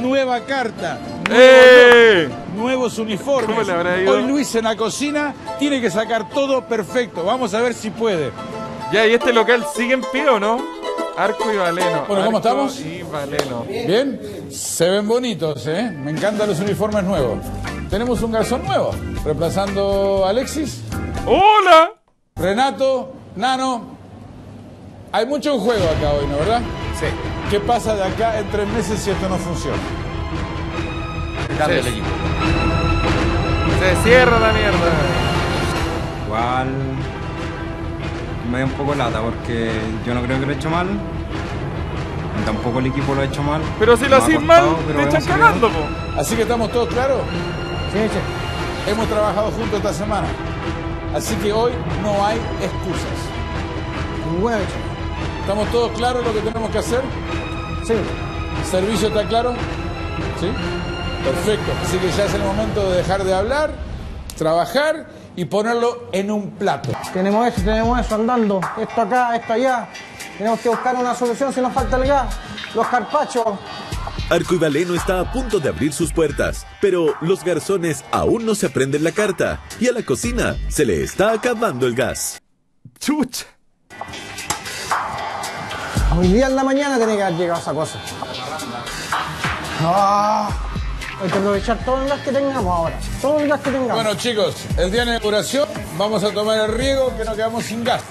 Nueva carta. Nuevo, ¡Eh! nuevo nuevos uniformes. ¿Cómo le habrá ido? Hoy Luis en la cocina tiene que sacar todo perfecto. Vamos a ver si puede. Ya, ¿y este local sigue en pie o no? Arco y Valeno. Bueno, ¿cómo Arco estamos? Y Valeno. Bien, se ven bonitos, ¿eh? Me encantan los uniformes nuevos. Tenemos un garzón nuevo, reemplazando a Alexis. ¡Hola! Renato, Nano. Hay mucho en juego acá hoy, ¿no verdad? Sí. ¿Qué pasa de acá en tres meses si esto no funciona? Cambia el equipo. Se cierra la mierda. Igual me da un poco lata porque yo no creo que lo he hecho mal. Tampoco el equipo lo ha hecho mal. Pero si lo Nos ha hacís costado, mal, te echan cagando, po. Así que estamos todos claros. Hemos trabajado juntos esta semana. Así que hoy no hay excusas. Bicha. ¿Estamos todos claros lo que tenemos que hacer? Sí. ¿El servicio está claro? ¿Sí? Perfecto. Así que ya es el momento de dejar de hablar, trabajar y ponerlo en un plato. Tenemos eso, tenemos eso andando. Esto acá, esto allá. Tenemos que buscar una solución si nos falta el gas. Los carpachos. Arco y Valeno está a punto de abrir sus puertas, pero los garzones aún no se aprenden la carta y a la cocina se le está acabando el gas. Chucha. Hoy día en la mañana tiene que haber llegado esa cosa. Ah, hay que aprovechar todo el gas que tengamos ahora. Todo el gas que tengamos. Bueno chicos, el día de inauguración vamos a tomar el riego que nos quedamos sin gas.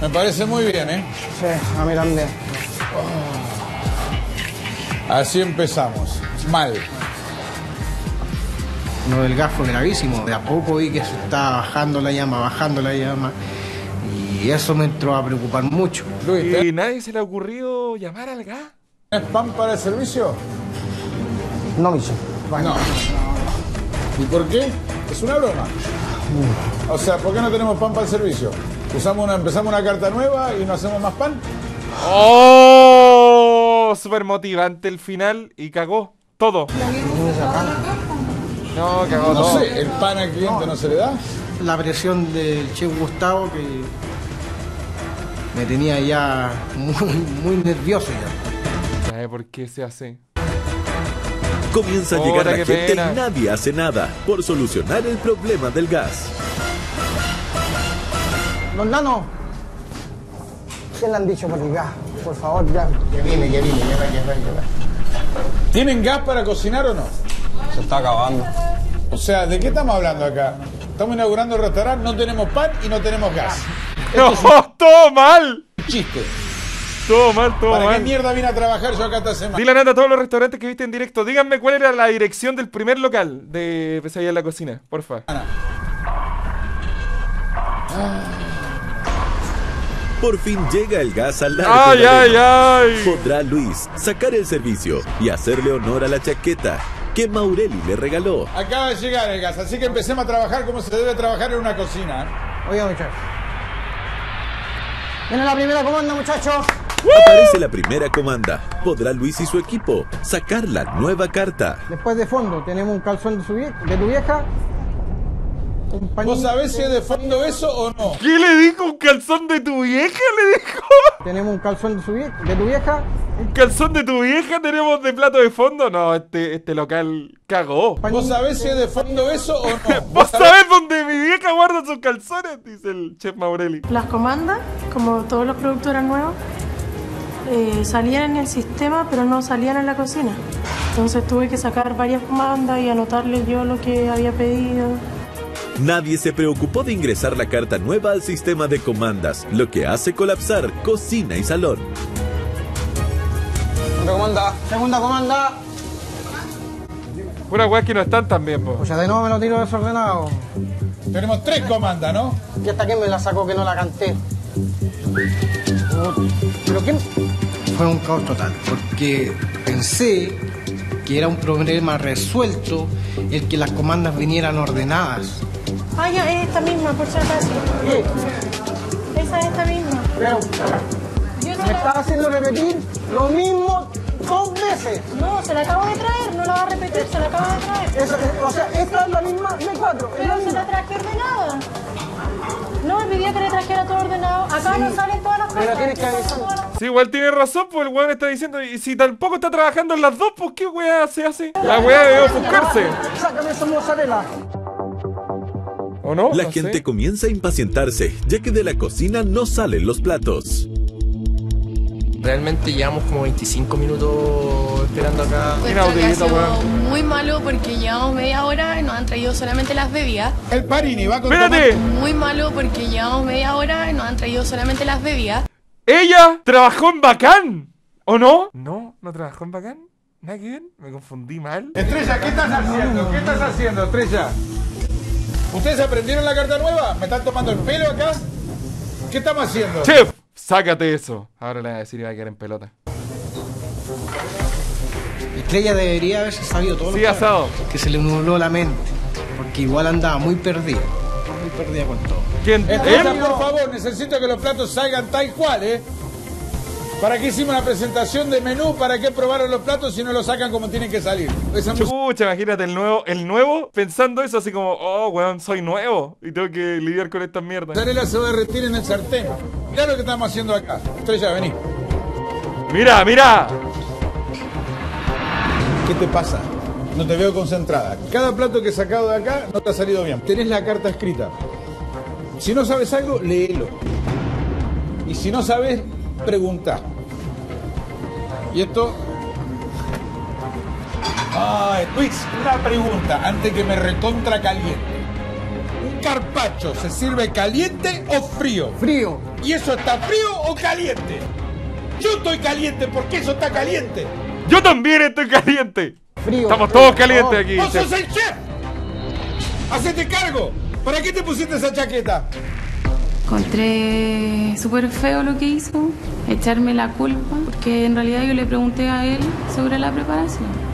Me parece muy bien, ¿eh? Sí, a mí también. Así empezamos. Mal. Lo del gas fue gravísimo. De a poco vi que se estaba bajando la llama, bajando la llama. Y eso me entró a preocupar mucho. Luis, ¿Y nadie se le ha ocurrido llamar al gas? ¿tienes pan para el servicio? No, bicho. No. ¿Y por qué? Es una broma. O sea, ¿por qué no tenemos pan para el servicio? Usamos una, empezamos una carta nueva y no hacemos más pan. ¡Oh! Súper motivante el final y cagó todo. No, cagó No todo. sé, el pan al cliente no se le da. La presión del chef Gustavo que me tenía ya muy, muy nervioso ya. ¿Sabe por qué se hace? Comienza a llegar la gente pena. y nadie hace nada por solucionar el problema del gas. Don Nano. ¿Qué le han dicho por el gas? Por favor, ya. Que viene, que viene, ya va, ya va, ya va. ¿Tienen gas para cocinar o no? Se está acabando. O sea, ¿de qué estamos hablando acá? Estamos inaugurando el restaurante, no tenemos pan y no tenemos gas. [LAUGHS] ¡No! ¡Todo mal! Chiste. Todo mal, todo ¿Para qué mal. mierda vine a trabajar yo acá esta semana? Dile nada a todos los restaurantes que viste en directo. Díganme cuál era la dirección del primer local de Pesadilla en la Cocina, porfa. Por fin llega el gas al arco ¡Ay, de ay, ay! Podrá Luis sacar el servicio y hacerle honor a la chaqueta que Maureli le regaló. Acaba de llegar el gas, así que empecemos a trabajar como se debe trabajar en una cocina. Oiga, muchachos. Viene la primera comanda, muchachos. Aparece la primera comanda. ¿Podrá Luis y su equipo sacar la nueva carta? Después de fondo tenemos un calzón de, su vie- de tu vieja. Pañito. ¿Vos sabés si es de fondo eso o no? ¿Qué le dijo? ¿Un calzón de tu vieja? Le dijo. Tenemos un calzón de, su vie- de tu vieja. ¿Un calzón de tu vieja tenemos de plato de fondo? No, este, este local cagó. ¿Vos sabés si es de fondo eso o no? [LAUGHS] ¿Vos sabés dónde mi vieja guarda sus calzones? Dice el chef Maureli. Las comandas, como todos los productos eran nuevos, eh, salían en el sistema, pero no salían en la cocina. Entonces tuve que sacar varias comandas y anotarle yo lo que había pedido. Nadie se preocupó de ingresar la carta nueva al sistema de comandas, lo que hace colapsar cocina y salón. Segunda comanda. Segunda comanda. Pura weá que no están tan bien, po. O sea, de nuevo me lo tiro desordenado. Tenemos tres comandas, ¿no? ¿Y hasta quién me la sacó que no la canté? ¿Pero quién? Fue un caos total, porque pensé que era un problema resuelto el que las comandas vinieran ordenadas. Ah, ya, es esta misma, por si acaso. Esa es esta misma. Pero, Yo no me la- estás haciendo repetir lo mismo dos veces. No, se la acabo de traer, no la va a repetir, se la acabo de traer. O sea, esta es la misma de cuatro. es la Pero se la traje ordenada. No me pidió que le trajera todo ordenado. Acá no salen todas las cosas. tienes que avisar. Sí, igual tiene razón, pues el weón está diciendo, y si tampoco está trabajando en las dos, pues qué weá se hace. La weá debe ofuscarse. Sácame esa mozzarella. ¿O no? La No gente sé. comienza a impacientarse, ya que de la cocina no salen los platos. Realmente llevamos como 25 minutos esperando acá. Encuentro que ha sido muy malo porque llevamos media hora y nos han traído solamente las bebidas. El Parini va con ¡Espérate! Muy malo porque llevamos media hora y nos han traído solamente las bebidas. ¡Ella trabajó en Bacán! ¿O no? No, no trabajó en Bacán. ¿Nada que ver? Me confundí mal. Estrella, ¿qué estás haciendo? ¿Qué estás haciendo, Estrella? ¿Ustedes aprendieron la carta nueva? ¿Me están tomando el pelo acá? ¿Qué estamos haciendo? ¡Chef! Sácate eso. Ahora le voy a decir y va a quedar en pelota. Estrella debería haberse sabido todo Sí, lo que- asado. Que se le nubló la mente. Porque igual andaba muy perdida. Muy perdida con todo. ¿Quién? Estrella, por favor, necesito que los platos salgan tal cual, ¿eh? ¿Para qué hicimos una presentación de menú? ¿Para qué probaron los platos si no los sacan como tienen que salir? Esa Chucha, imagínate el nuevo, el nuevo pensando eso así como, oh, weón, soy nuevo y tengo que lidiar con estas mierdas. mozzarella se va a derretir en el sartén. Mirá lo que estamos haciendo acá. Estrella, vení. Mira, mira. ¿Qué te pasa? No te veo concentrada. Cada plato que he sacado de acá no te ha salido bien. Tenés la carta escrita. Si no sabes algo, léelo. Y si no sabes, pregunta. Y esto. Ay, Luis, una pregunta antes que me recontra caliente. ¿Un carpacho se sirve caliente o frío? Frío. ¿Y eso está frío o caliente? Yo estoy caliente porque eso está caliente. Yo también estoy caliente. Frío. Estamos frío, todos calientes aquí. ¡Vos chef. sos el chef! ¡Hacete cargo! ¿Para qué te pusiste esa chaqueta? Encontré súper feo lo que hizo, echarme la culpa, porque en realidad yo le pregunté a él sobre la preparación.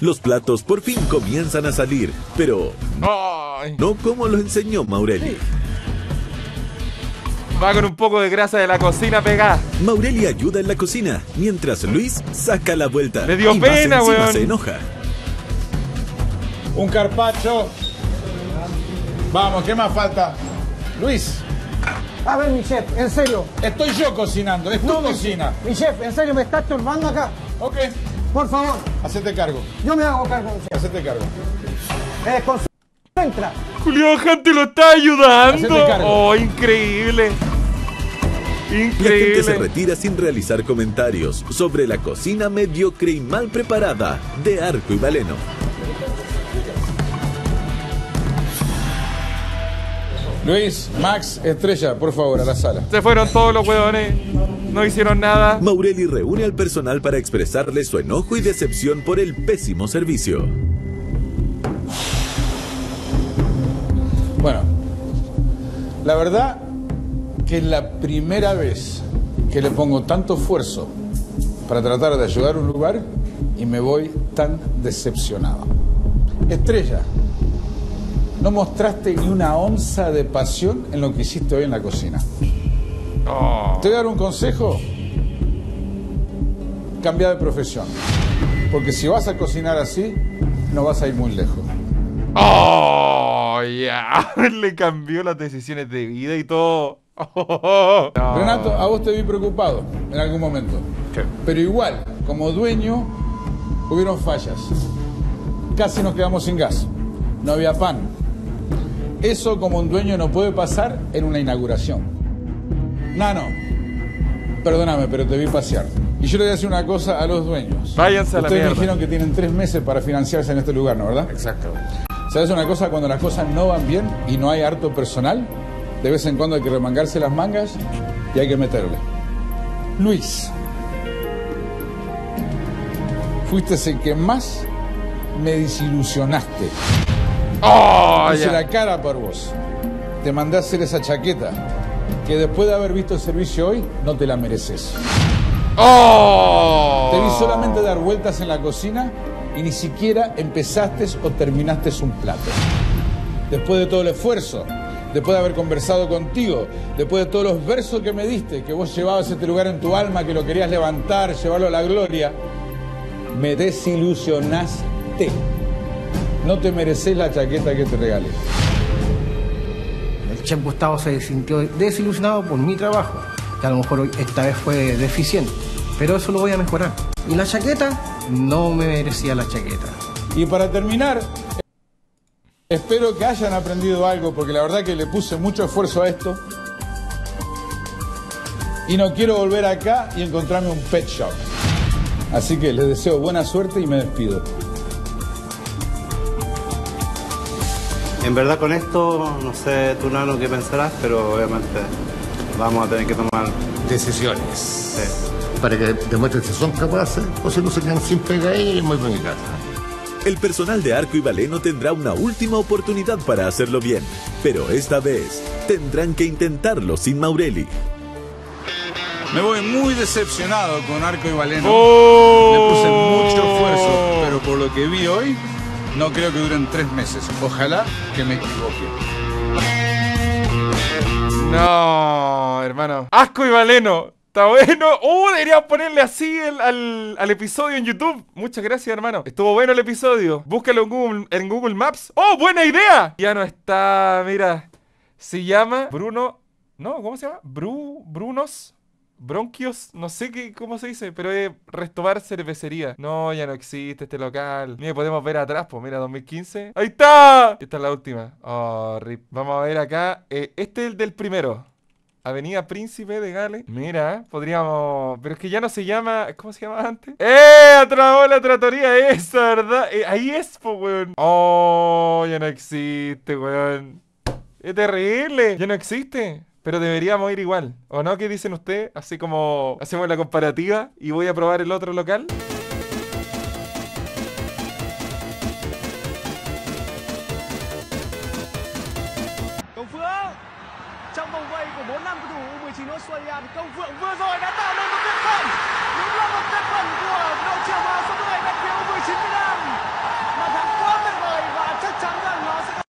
Los platos por fin comienzan a salir, pero Ay. no como lo enseñó Maureli. Va con un poco de grasa de la cocina pegada. Maureli ayuda en la cocina, mientras Luis saca la vuelta. Le dio y pena, weón. se enoja. Un carpacho. Vamos, ¿qué más falta? Luis, A ver, mi chef, en serio. estoy yo cocinando, es tu No, cocina. Mi chef, en serio, me está estorbando acá. Ok, Por favor, hacete cargo, yo me hago cargo, hacete cargo. Eh, con su... entra. Julio gente lo está ayudando. Oh, increíble. La gente se Increíble. retira sin realizar comentarios sobre la cocina mediocre y mal preparada de Arco y Valeno. Luis, Max, Estrella, por favor, a la sala. Se fueron todos los huevones. No hicieron nada. Maureli reúne al personal para expresarle su enojo y decepción por el pésimo servicio. Bueno, la verdad que es la primera vez que le pongo tanto esfuerzo para tratar de ayudar a un lugar y me voy tan decepcionado. Estrella, no mostraste ni una onza de pasión en lo que hiciste hoy en la cocina. Oh. Te voy a dar un consejo. Cambia de profesión. Porque si vas a cocinar así, no vas a ir muy lejos. Oh, [LAUGHS] ya. Le cambió las decisiones de vida y todo. [LAUGHS] Oh. Renato, a vos te vi preocupado en algún momento. Pero igual, como dueño, hubieron fallas. Casi nos quedamos sin gas. No había pan. Eso como un dueño no puede pasar en una inauguración. Nano, perdóname, pero te vi pasear. Y yo le voy a decir una cosa a los dueños. Váyanse a la Ustedes me mierda. dijeron que tienen tres meses para financiarse en este lugar, ¿no verdad? Exactamente. ¿Sabes una cosa? Cuando las cosas no van bien y no hay harto personal, de vez en cuando hay que remangarse las mangas y hay que meterle. Luis, fuiste el que más me desilusionaste. Oh, Hice ya. la cara por vos. Te mandé a hacer esa chaqueta que después de haber visto el servicio hoy, no te la mereces. Oh. Te vi solamente dar vueltas en la cocina y ni siquiera empezaste o terminaste un plato. Después de todo el esfuerzo, después de haber conversado contigo, después de todos los versos que me diste, que vos llevabas este lugar en tu alma, que lo querías levantar, llevarlo a la gloria, me desilusionaste. No te mereces la chaqueta que te regalé. El chef Gustavo se sintió desilusionado por mi trabajo, que a lo mejor esta vez fue deficiente, pero eso lo voy a mejorar. Y la chaqueta, no me merecía la chaqueta. Y para terminar, espero que hayan aprendido algo, porque la verdad que le puse mucho esfuerzo a esto. Y no quiero volver acá y encontrarme un pet shop. Así que les deseo buena suerte y me despido. En verdad con esto, no sé tú, Nano, qué pensarás, pero obviamente vamos a tener que tomar decisiones. Para que demuestren si son capaces o si no se quedan sin pega y muy bien en casa. El personal de Arco y Valeno tendrá una última oportunidad para hacerlo bien, pero esta vez tendrán que intentarlo sin Maureli. Me voy muy decepcionado con Arco y Valeno. ¡Oh! Le puse mucho esfuerzo, pero por lo que vi hoy, no creo que duren tres meses. Ojalá que me equivoque. No, hermano. Asco y Valeno. Está bueno. Uh, deberíamos ponerle así el- al, al episodio en YouTube. Muchas gracias, hermano. Estuvo bueno el episodio. Búscalo en Google, en Google Maps. ¡Oh, buena idea! Ya no está, mira. Se llama Bruno. No, ¿cómo se llama? Bru, Brunos. Bronquios, no sé qué, cómo se dice, pero es Restobar Cervecería. No, ya no existe este local. Mira, podemos ver atrás, pues mira, 2015. ¡Ahí está! Esta es la última. Oh, rip. Vamos a ver acá. Eh, este es el del primero. Avenida Príncipe de Gales. Mira, podríamos. Pero es que ya no se llama. ¿Cómo se llama antes? ¡Eh! Atrapó la tratoría esa, ¿verdad? Eh, ahí es, po, weón. Oh, ya no existe, weón. Es terrible. Ya no existe. Pero deberíamos ir igual. ¿O no? ¿Qué dicen ustedes? Así como hacemos la comparativa y voy a probar el otro local.